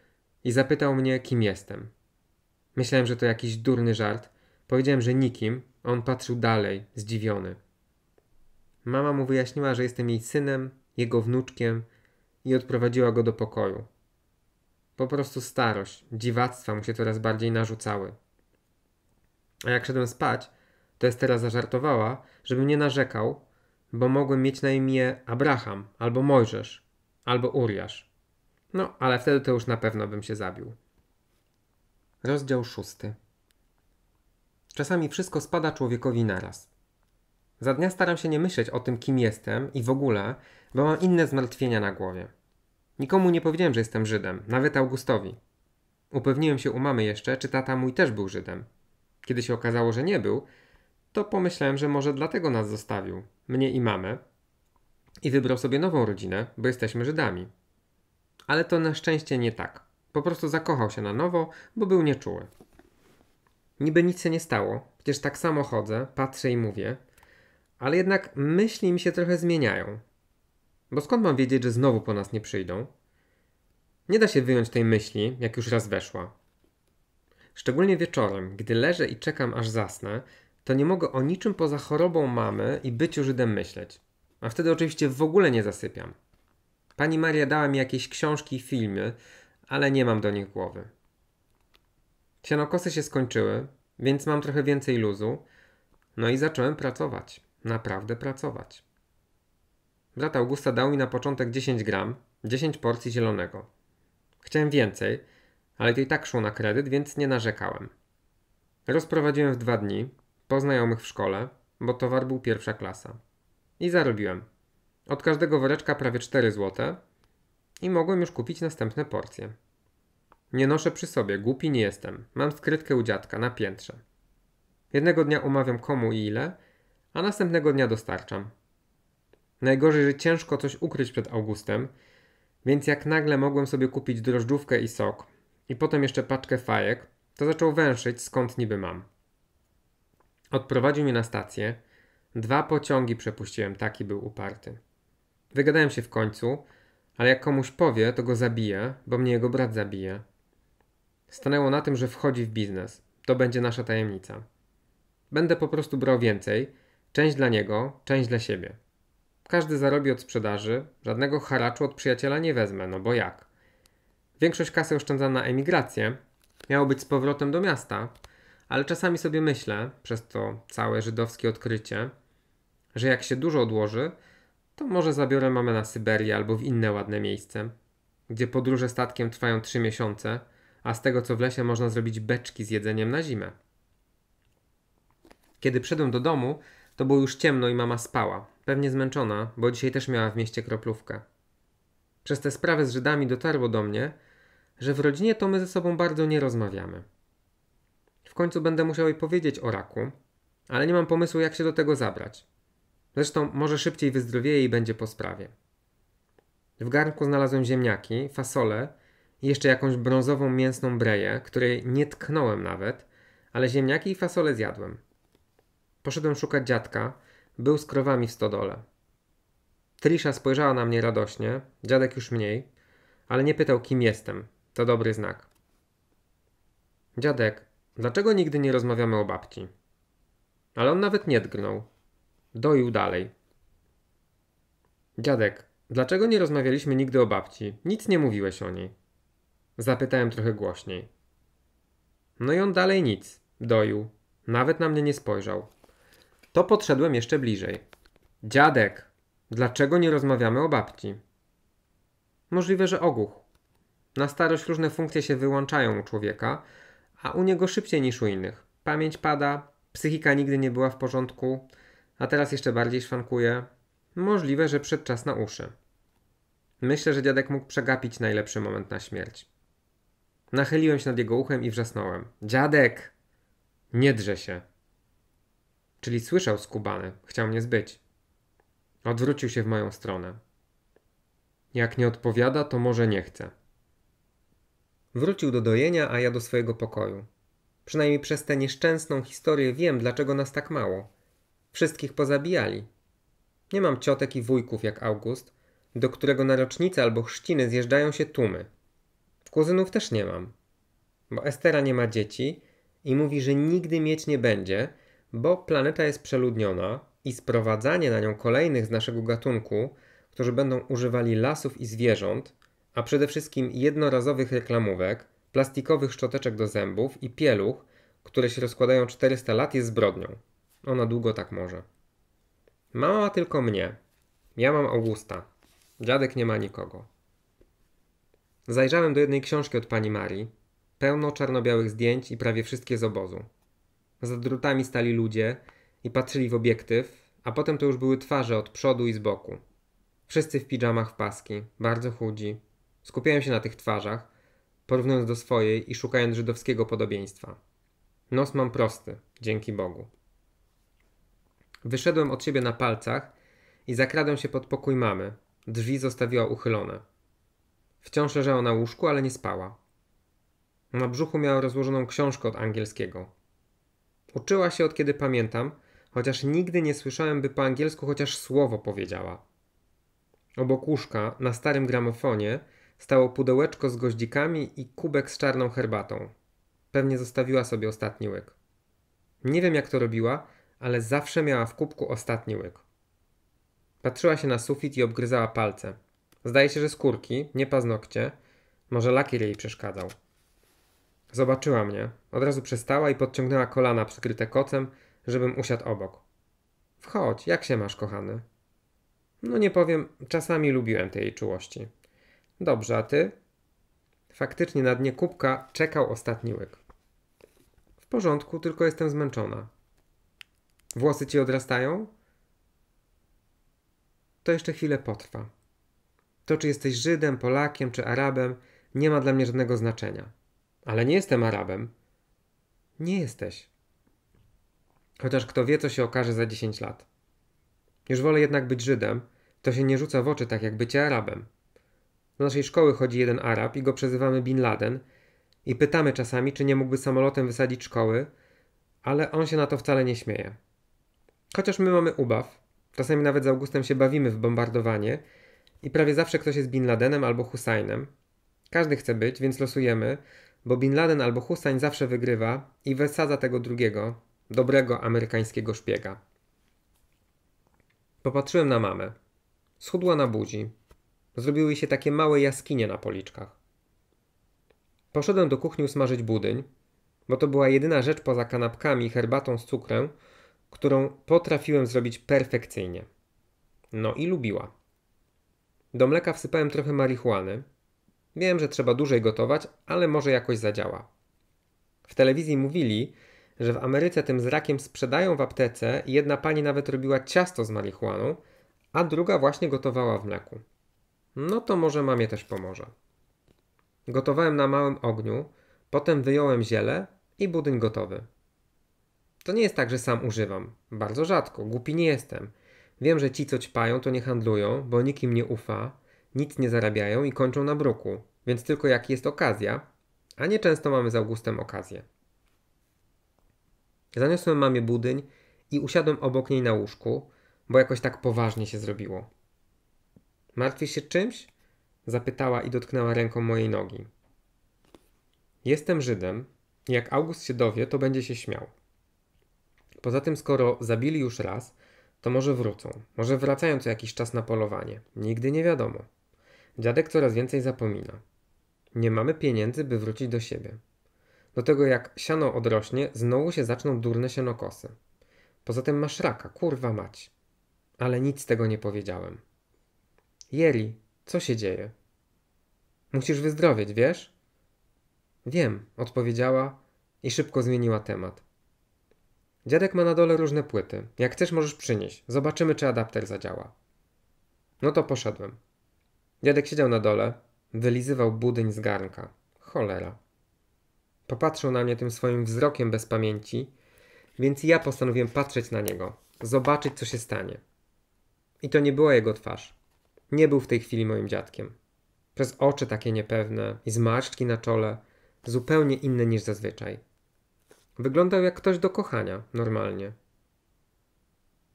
i zapytał mnie, kim jestem. Myślałem, że to jakiś durny żart. Powiedziałem, że nikim, a on patrzył dalej, zdziwiony. Mama mu wyjaśniła, że jestem jej synem, jego wnuczkiem i odprowadziła go do pokoju. Po prostu starość, dziwactwa mu się coraz bardziej narzucały. A jak szedłem spać, to jest teraz zażartowała, żebym nie narzekał, bo mogłem mieć na imię Abraham, albo Mojżesz, albo Uriasz. No, ale wtedy to już na pewno bym się zabił. Rozdział szósty. Czasami wszystko spada człowiekowi naraz. Za dnia staram się nie myśleć o tym, kim jestem i w ogóle, bo mam inne zmartwienia na głowie. Nikomu nie powiedziałem, że jestem Żydem, nawet Augustowi. Upewniłem się u mamy jeszcze, czy tata mój też był Żydem. Kiedy się okazało, że nie był, to pomyślałem, że może dlatego nas zostawił, mnie i mamę, i wybrał sobie nową rodzinę, bo jesteśmy Żydami. Ale to na szczęście nie tak. Po prostu zakochał się na nowo, bo był nieczuły. Niby nic się nie stało, przecież tak samo chodzę, patrzę i mówię, ale jednak myśli mi się trochę zmieniają. Bo skąd mam wiedzieć, że znowu po nas nie przyjdą? Nie da się wyjąć tej myśli, jak już raz weszła. Szczególnie wieczorem, gdy leżę i czekam aż zasnę, to nie mogę o niczym poza chorobą mamy i byciu Żydem myśleć. A wtedy oczywiście w ogóle nie zasypiam. Pani Maria dała mi jakieś książki i filmy, ale nie mam do nich głowy. Sianokosy się skończyły, więc mam trochę więcej luzu, no i zacząłem pracować. Naprawdę pracować. Brat Augusta dał mi na początek 10 gram, 10 porcji zielonego. Chciałem więcej, ale to i tak szło na kredyt, więc nie narzekałem. Rozprowadziłem w dwa dni, po znajomych w szkole, bo towar był pierwsza klasa. I zarobiłem. Od każdego woreczka prawie 4 zł i mogłem już kupić następne porcje. Nie noszę przy sobie, głupi nie jestem. Mam skrytkę u dziadka na piętrze. Jednego dnia umawiam komu i ile, a następnego dnia dostarczam. Najgorzej, że ciężko coś ukryć przed Augustem, więc jak nagle mogłem sobie kupić drożdżówkę i sok, i potem jeszcze paczkę fajek, to zaczął węszyć skąd niby mam. Odprowadził mnie na stację. Dwa pociągi przepuściłem, taki był uparty. Wygadałem się w końcu, ale jak komuś powie, to go zabije, bo mnie jego brat zabije. Stanęło na tym, że wchodzi w biznes. To będzie nasza tajemnica. Będę po prostu brał więcej, część dla niego, część dla siebie. Każdy zarobi od sprzedaży, żadnego haraczu od przyjaciela nie wezmę, no bo jak? Większość kasy oszczędzam na emigrację, miało być z powrotem do miasta, ale czasami sobie myślę, przez to całe żydowskie odkrycie, że jak się dużo odłoży, to może zabiorę mamę na Syberię albo w inne ładne miejsce, gdzie podróże statkiem trwają trzy miesiące, a z tego co w lesie można zrobić beczki z jedzeniem na zimę. Kiedy przyszedłem do domu, to było już ciemno i mama spała, pewnie zmęczona, bo dzisiaj też miała w mieście kroplówkę. Przez te sprawy z Żydami dotarło do mnie, że w rodzinie to my ze sobą bardzo nie rozmawiamy. W końcu będę musiał jej powiedzieć o raku, ale nie mam pomysłu, jak się do tego zabrać. Zresztą może szybciej wyzdrowieje i będzie po sprawie. W garnku znalazłem ziemniaki, fasole i jeszcze jakąś brązową mięsną breję, której nie tknąłem nawet, ale ziemniaki i fasole zjadłem. Poszedłem szukać dziadka, był z krowami w stodole. Trisha spojrzała na mnie radośnie, dziadek już mniej, ale nie pytał, kim jestem. To dobry znak. Dziadek, dlaczego nigdy nie rozmawiamy o babci? Ale on nawet nie drgnął. Doił dalej. Dziadek, dlaczego nie rozmawialiśmy nigdy o babci? Nic nie mówiłeś o niej. Zapytałem trochę głośniej. No i on dalej nic. Doił. Nawet na mnie nie spojrzał. To podszedłem jeszcze bliżej. Dziadek, dlaczego nie rozmawiamy o babci? Możliwe, że ogłuch. Na starość różne funkcje się wyłączają u człowieka, a u niego szybciej niż u innych. Pamięć pada, psychika nigdy nie była w porządku, a teraz jeszcze bardziej szwankuje. Możliwe, że przedczas na uszy. Myślę, że dziadek mógł przegapić najlepszy moment na śmierć. Nachyliłem się nad jego uchem i wrzasnąłem. Dziadek! Nie drze się. Czyli słyszał skubany, chciał mnie zbyć. Odwrócił się w moją stronę. Jak nie odpowiada, to może nie chce. Wrócił do dojenia, a ja do swojego pokoju. Przynajmniej przez tę nieszczęsną historię wiem, dlaczego nas tak mało. Wszystkich pozabijali. Nie mam ciotek i wujków jak August, do którego na rocznicę albo chrzciny zjeżdżają się tłumy. Kuzynów też nie mam, bo Estera nie ma dzieci i mówi, że nigdy mieć nie będzie, bo planeta jest przeludniona i sprowadzanie na nią kolejnych z naszego gatunku, którzy będą używali lasów i zwierząt, a przede wszystkim jednorazowych reklamówek, plastikowych szczoteczek do zębów i pieluch, które się rozkładają 400 lat, jest zbrodnią. Ona długo tak może. Mama ma tylko mnie. Ja mam Augusta. Dziadek nie ma nikogo. Zajrzałem do jednej książki od pani Marii. Pełno czarno-białych zdjęć i prawie wszystkie z obozu. Za drutami stali ludzie i patrzyli w obiektyw, a potem to już były twarze od przodu i z boku. Wszyscy w piżamach w paski, bardzo chudzi. Skupiałem się na tych twarzach, porównując do swojej i szukając żydowskiego podobieństwa. Nos mam prosty, dzięki Bogu. Wyszedłem od siebie na palcach i zakradłem się pod pokój mamy. Drzwi zostawiła uchylone. Wciąż leżała na łóżku, ale nie spała. Na brzuchu miała rozłożoną książkę od angielskiego. Uczyła się od kiedy pamiętam, chociaż nigdy nie słyszałem, by po angielsku chociaż słowo powiedziała. Obok łóżka, na starym gramofonie, stało pudełeczko z goździkami i kubek z czarną herbatą. Pewnie zostawiła sobie ostatni łyk. Nie wiem jak to robiła, ale zawsze miała w kubku ostatni łyk. Patrzyła się na sufit i obgryzała palce. Zdaje się, że skórki, nie paznokcie. Może lakier jej przeszkadzał. Zobaczyła mnie, od razu przestała i podciągnęła kolana przykryte kocem, żebym usiadł obok. Wchodź, jak się masz, kochany? No nie powiem, czasami lubiłem tej jej czułości. Dobrze, a ty? Faktycznie na dnie kubka czekał ostatni łyk. W porządku, tylko jestem zmęczona. Włosy ci odrastają? To jeszcze chwilę potrwa. To, czy jesteś Żydem, Polakiem czy Arabem, nie ma dla mnie żadnego znaczenia. Ale nie jestem Arabem. Nie jesteś. Chociaż kto wie, co się okaże za 10 lat. Już wolę jednak być Żydem, to się nie rzuca w oczy tak jak bycie Arabem. Do naszej szkoły chodzi jeden Arab i go przezywamy Bin Laden i pytamy czasami, czy nie mógłby samolotem wysadzić szkoły, ale on się na to wcale nie śmieje. Chociaż my mamy ubaw, czasami nawet z Augustem się bawimy w bombardowanie i prawie zawsze ktoś jest Bin Ladenem albo Husajnem. Każdy chce być, więc losujemy, bo Bin Laden albo Hussein zawsze wygrywa i wysadza tego drugiego, dobrego amerykańskiego szpiega. Popatrzyłem na mamę. Schudła na buzi. Zrobiły się takie małe jaskinie na policzkach. Poszedłem do kuchni usmażyć budyń, bo to była jedyna rzecz poza kanapkami i herbatą z cukrem, którą potrafiłem zrobić perfekcyjnie. No i lubiła. Do mleka wsypałem trochę marihuany. Wiem, że trzeba dłużej gotować, ale może jakoś zadziała. W telewizji mówili, że w Ameryce tym zrakiem sprzedają w aptece i jedna pani nawet robiła ciasto z marihuaną, a druga właśnie gotowała w mleku. No to może mamie też pomoże. Gotowałem na małym ogniu, potem wyjąłem ziele i budyń gotowy. To nie jest tak, że sam używam. Bardzo rzadko, głupi nie jestem. Wiem, że ci, co ćpają, to nie handlują, bo nikim nie ufa, nic nie zarabiają i kończą na bruku. Więc tylko jak jest okazja, a nie często mamy z Augustem okazję. Zaniosłem mamie budyń i usiadłem obok niej na łóżku, bo jakoś tak poważnie się zrobiło. Martwisz się czymś? Zapytała i dotknęła ręką mojej nogi. Jestem Żydem. Jak August się dowie, to będzie się śmiał. Poza tym, skoro zabili już raz, to może wrócą. Może wracają co jakiś czas na polowanie. Nigdy nie wiadomo. Dziadek coraz więcej zapomina. Nie mamy pieniędzy, by wrócić do siebie. Do tego jak siano odrośnie, znowu się zaczną durne sianokosy. Poza tym masz raka, kurwa mać. Ale nic z tego nie powiedziałem. Jeri, co się dzieje? Musisz wyzdrowieć, wiesz? Wiem, odpowiedziała i szybko zmieniła temat. Dziadek ma na dole różne płyty. Jak chcesz, możesz przynieść. Zobaczymy, czy adapter zadziała. No to poszedłem. Dziadek siedział na dole, wylizywał budyń z garnka. Cholera. Popatrzył na mnie tym swoim wzrokiem bez pamięci, więc ja postanowiłem patrzeć na niego, zobaczyć, co się stanie. I to nie była jego twarz. Nie był w tej chwili moim dziadkiem. Przez oczy takie niepewne i zmarszczki na czole, zupełnie inne niż zazwyczaj. Wyglądał jak ktoś do kochania, normalnie.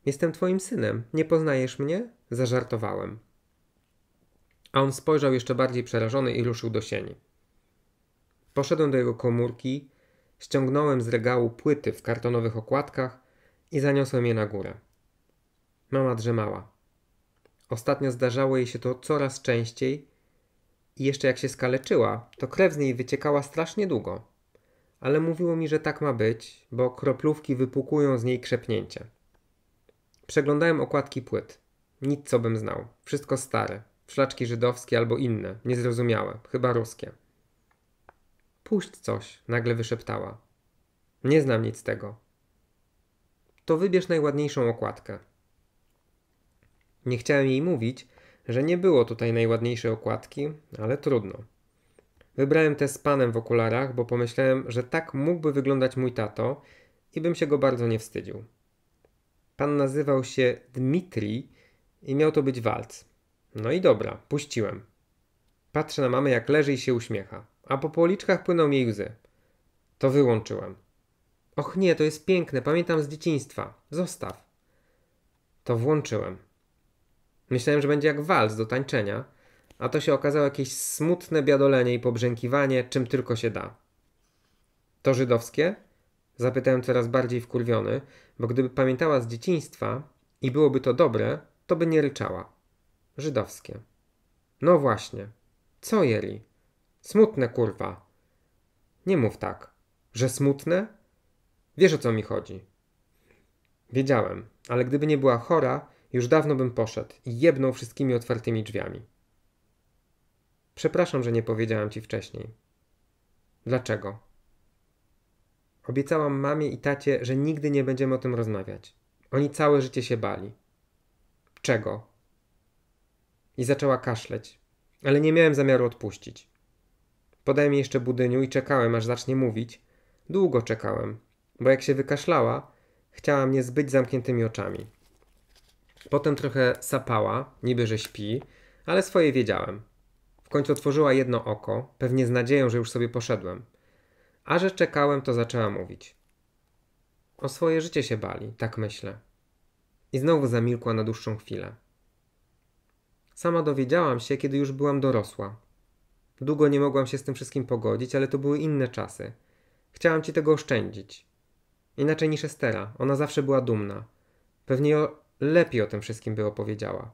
Jestem twoim synem, nie poznajesz mnie? Zażartowałem. A on spojrzał jeszcze bardziej przerażony i ruszył do sieni. Poszedłem do jego komórki, ściągnąłem z regału płyty w kartonowych okładkach i zaniosłem je na górę. Mama drzemała. Ostatnio zdarzało jej się to coraz częściej i jeszcze jak się skaleczyła, to krew z niej wyciekała strasznie długo. Ale mówiło mi, że tak ma być, bo kroplówki wypukują z niej krzepnięcie. Przeglądałem okładki płyt. Nic co bym znał. Wszystko stare. Szlaczki żydowskie albo inne, niezrozumiałe, chyba ruskie. Puść coś, nagle wyszeptała. Nie znam nic z tego. To wybierz najładniejszą okładkę. Nie chciałem jej mówić, że nie było tutaj najładniejszej okładki, ale trudno. Wybrałem tę z panem w okularach, bo pomyślałem, że tak mógłby wyglądać mój tato i bym się go bardzo nie wstydził. Pan nazywał się Dmitri i miał to być walc. No i dobra, puściłem. Patrzę na mamę, jak leży i się uśmiecha, a po policzkach płyną jej łzy. To wyłączyłem. Och nie, to jest piękne, pamiętam z dzieciństwa. Zostaw. To włączyłem. Myślałem, że będzie jak walc do tańczenia, a to się okazało jakieś smutne biadolenie i pobrzękiwanie, czym tylko się da. To żydowskie? Zapytałem coraz bardziej wkurwiony, bo gdyby pamiętała z dzieciństwa i byłoby to dobre, to by nie ryczała. Żydowskie. No właśnie. Co jeli? Smutne kurwa. Nie mów tak. Że smutne? Wiesz o co mi chodzi. Wiedziałem, ale gdyby nie była chora, już dawno bym poszedł i jebnął wszystkimi otwartymi drzwiami. Przepraszam, że nie powiedziałam ci wcześniej. Dlaczego? Obiecałam mamie i tacie, że nigdy nie będziemy o tym rozmawiać. Oni całe życie się bali. Czego? I zaczęła kaszleć, ale nie miałem zamiaru odpuścić. Podałem jeszcze budyniu i czekałem, aż zacznie mówić. Długo czekałem, bo jak się wykaszlała, chciała mnie zbyć zamkniętymi oczami. Potem trochę sapała, niby że śpi, ale swoje wiedziałem. W końcu otworzyła jedno oko, pewnie z nadzieją, że już sobie poszedłem. A że czekałem, to zaczęła mówić. O swoje życie się bali, tak myślę. I znowu zamilkła na dłuższą chwilę. Sama dowiedziałam się, kiedy już byłam dorosła. Długo nie mogłam się z tym wszystkim pogodzić, ale to były inne czasy. Chciałam ci tego oszczędzić. Inaczej niż Estera, ona zawsze była dumna. Pewnie o, lepiej o tym wszystkim by opowiedziała.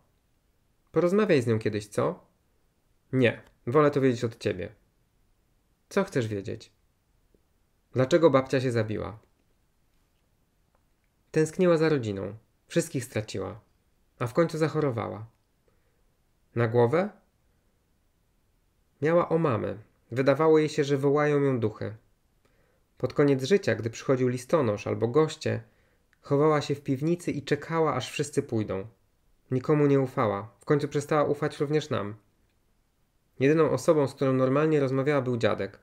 Porozmawiaj z nią kiedyś, co? Nie, wolę to wiedzieć od ciebie. Co chcesz wiedzieć? Dlaczego babcia się zabiła? Tęskniła za rodziną. Wszystkich straciła. A w końcu zachorowała. Na głowę? Miała o mamę. Wydawało jej się, że wołają ją duchy. Pod koniec życia, gdy przychodził listonosz albo goście, chowała się w piwnicy i czekała, aż wszyscy pójdą. Nikomu nie ufała. W końcu przestała ufać również nam. Jedyną osobą, z którą normalnie rozmawiała, był dziadek.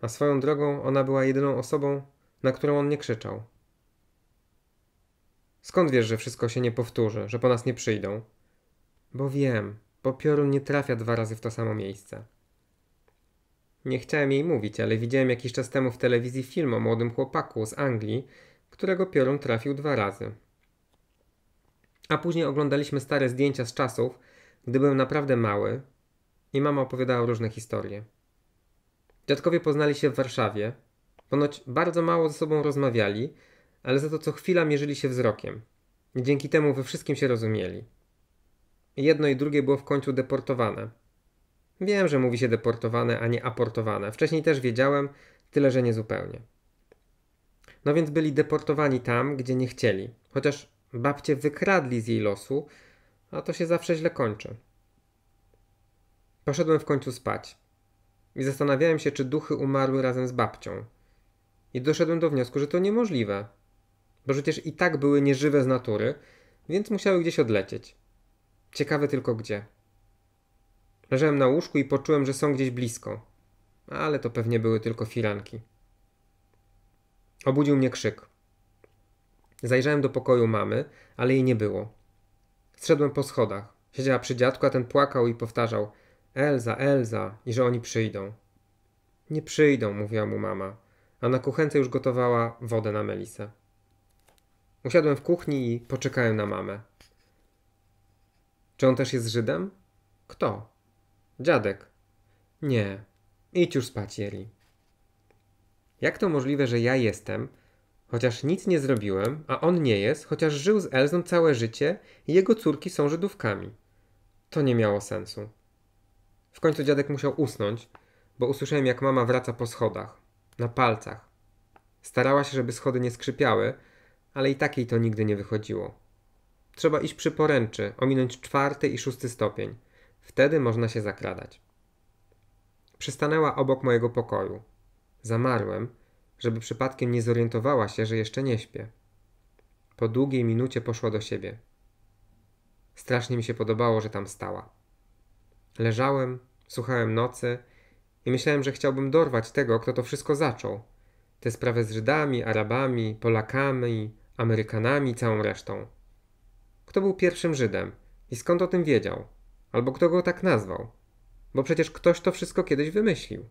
A swoją drogą ona była jedyną osobą, na którą on nie krzyczał. Skąd wiesz, że wszystko się nie powtórzy, że po nas nie przyjdą? Bo wiem, bo piorun nie trafia dwa razy w to samo miejsce. Nie chciałem jej mówić, ale widziałem jakiś czas temu w telewizji film o młodym chłopaku z Anglii, którego piorun trafił dwa razy. A później oglądaliśmy stare zdjęcia z czasów, gdy byłem naprawdę mały i mama opowiadała różne historie. Dziadkowie poznali się w Warszawie. Ponoć bardzo mało ze sobą rozmawiali, ale za to co chwila mierzyli się wzrokiem. Dzięki temu we wszystkim się rozumieli. Jedno i drugie było w końcu deportowane. Wiem, że mówi się deportowane, a nie aportowane. Wcześniej też wiedziałem, tyle że niezupełnie. No więc byli deportowani tam, gdzie nie chcieli. Chociaż babcie wykradli z jej losu, a to się zawsze źle kończy. Poszedłem w końcu spać. I zastanawiałem się, czy duchy umarły razem z babcią. I doszedłem do wniosku, że to niemożliwe. Bo przecież i tak były nieżywe z natury, więc musiały gdzieś odlecieć. Ciekawe tylko gdzie. Leżałem na łóżku i poczułem, że są gdzieś blisko. Ale to pewnie były tylko firanki. Obudził mnie krzyk. Zajrzałem do pokoju mamy, ale jej nie było. Zszedłem po schodach. Siedziała przy dziadku, a ten płakał i powtarzał Elza, Elza i że oni przyjdą. Nie przyjdą, mówiła mu mama, a na kuchence już gotowała wodę na Melisę. Usiadłem w kuchni i poczekałem na mamę. Czy on też jest Żydem? Kto? Dziadek. Nie. Idź już spać, Jeli. Jak to możliwe, że ja jestem, chociaż nic nie zrobiłem, a on nie jest, chociaż żył z Elzą całe życie i jego córki są Żydówkami? To nie miało sensu. W końcu dziadek musiał usnąć, bo usłyszałem, jak mama wraca po schodach, na palcach. Starała się, żeby schody nie skrzypiały, ale i takiej to nigdy nie wychodziło. Trzeba iść przy poręczy, ominąć czwarty i szósty stopień. Wtedy można się zakradać. Przystanęła obok mojego pokoju. Zamarłem, żeby przypadkiem nie zorientowała się, że jeszcze nie śpię. Po długiej minucie poszła do siebie. Strasznie mi się podobało, że tam stała. Leżałem, słuchałem nocy i myślałem, że chciałbym dorwać tego, kto to wszystko zaczął. Te sprawy z Żydami, Arabami, Polakami, Amerykanami, całą resztą. Kto był pierwszym Żydem i skąd o tym wiedział? Albo kto go tak nazwał? Bo przecież ktoś to wszystko kiedyś wymyślił.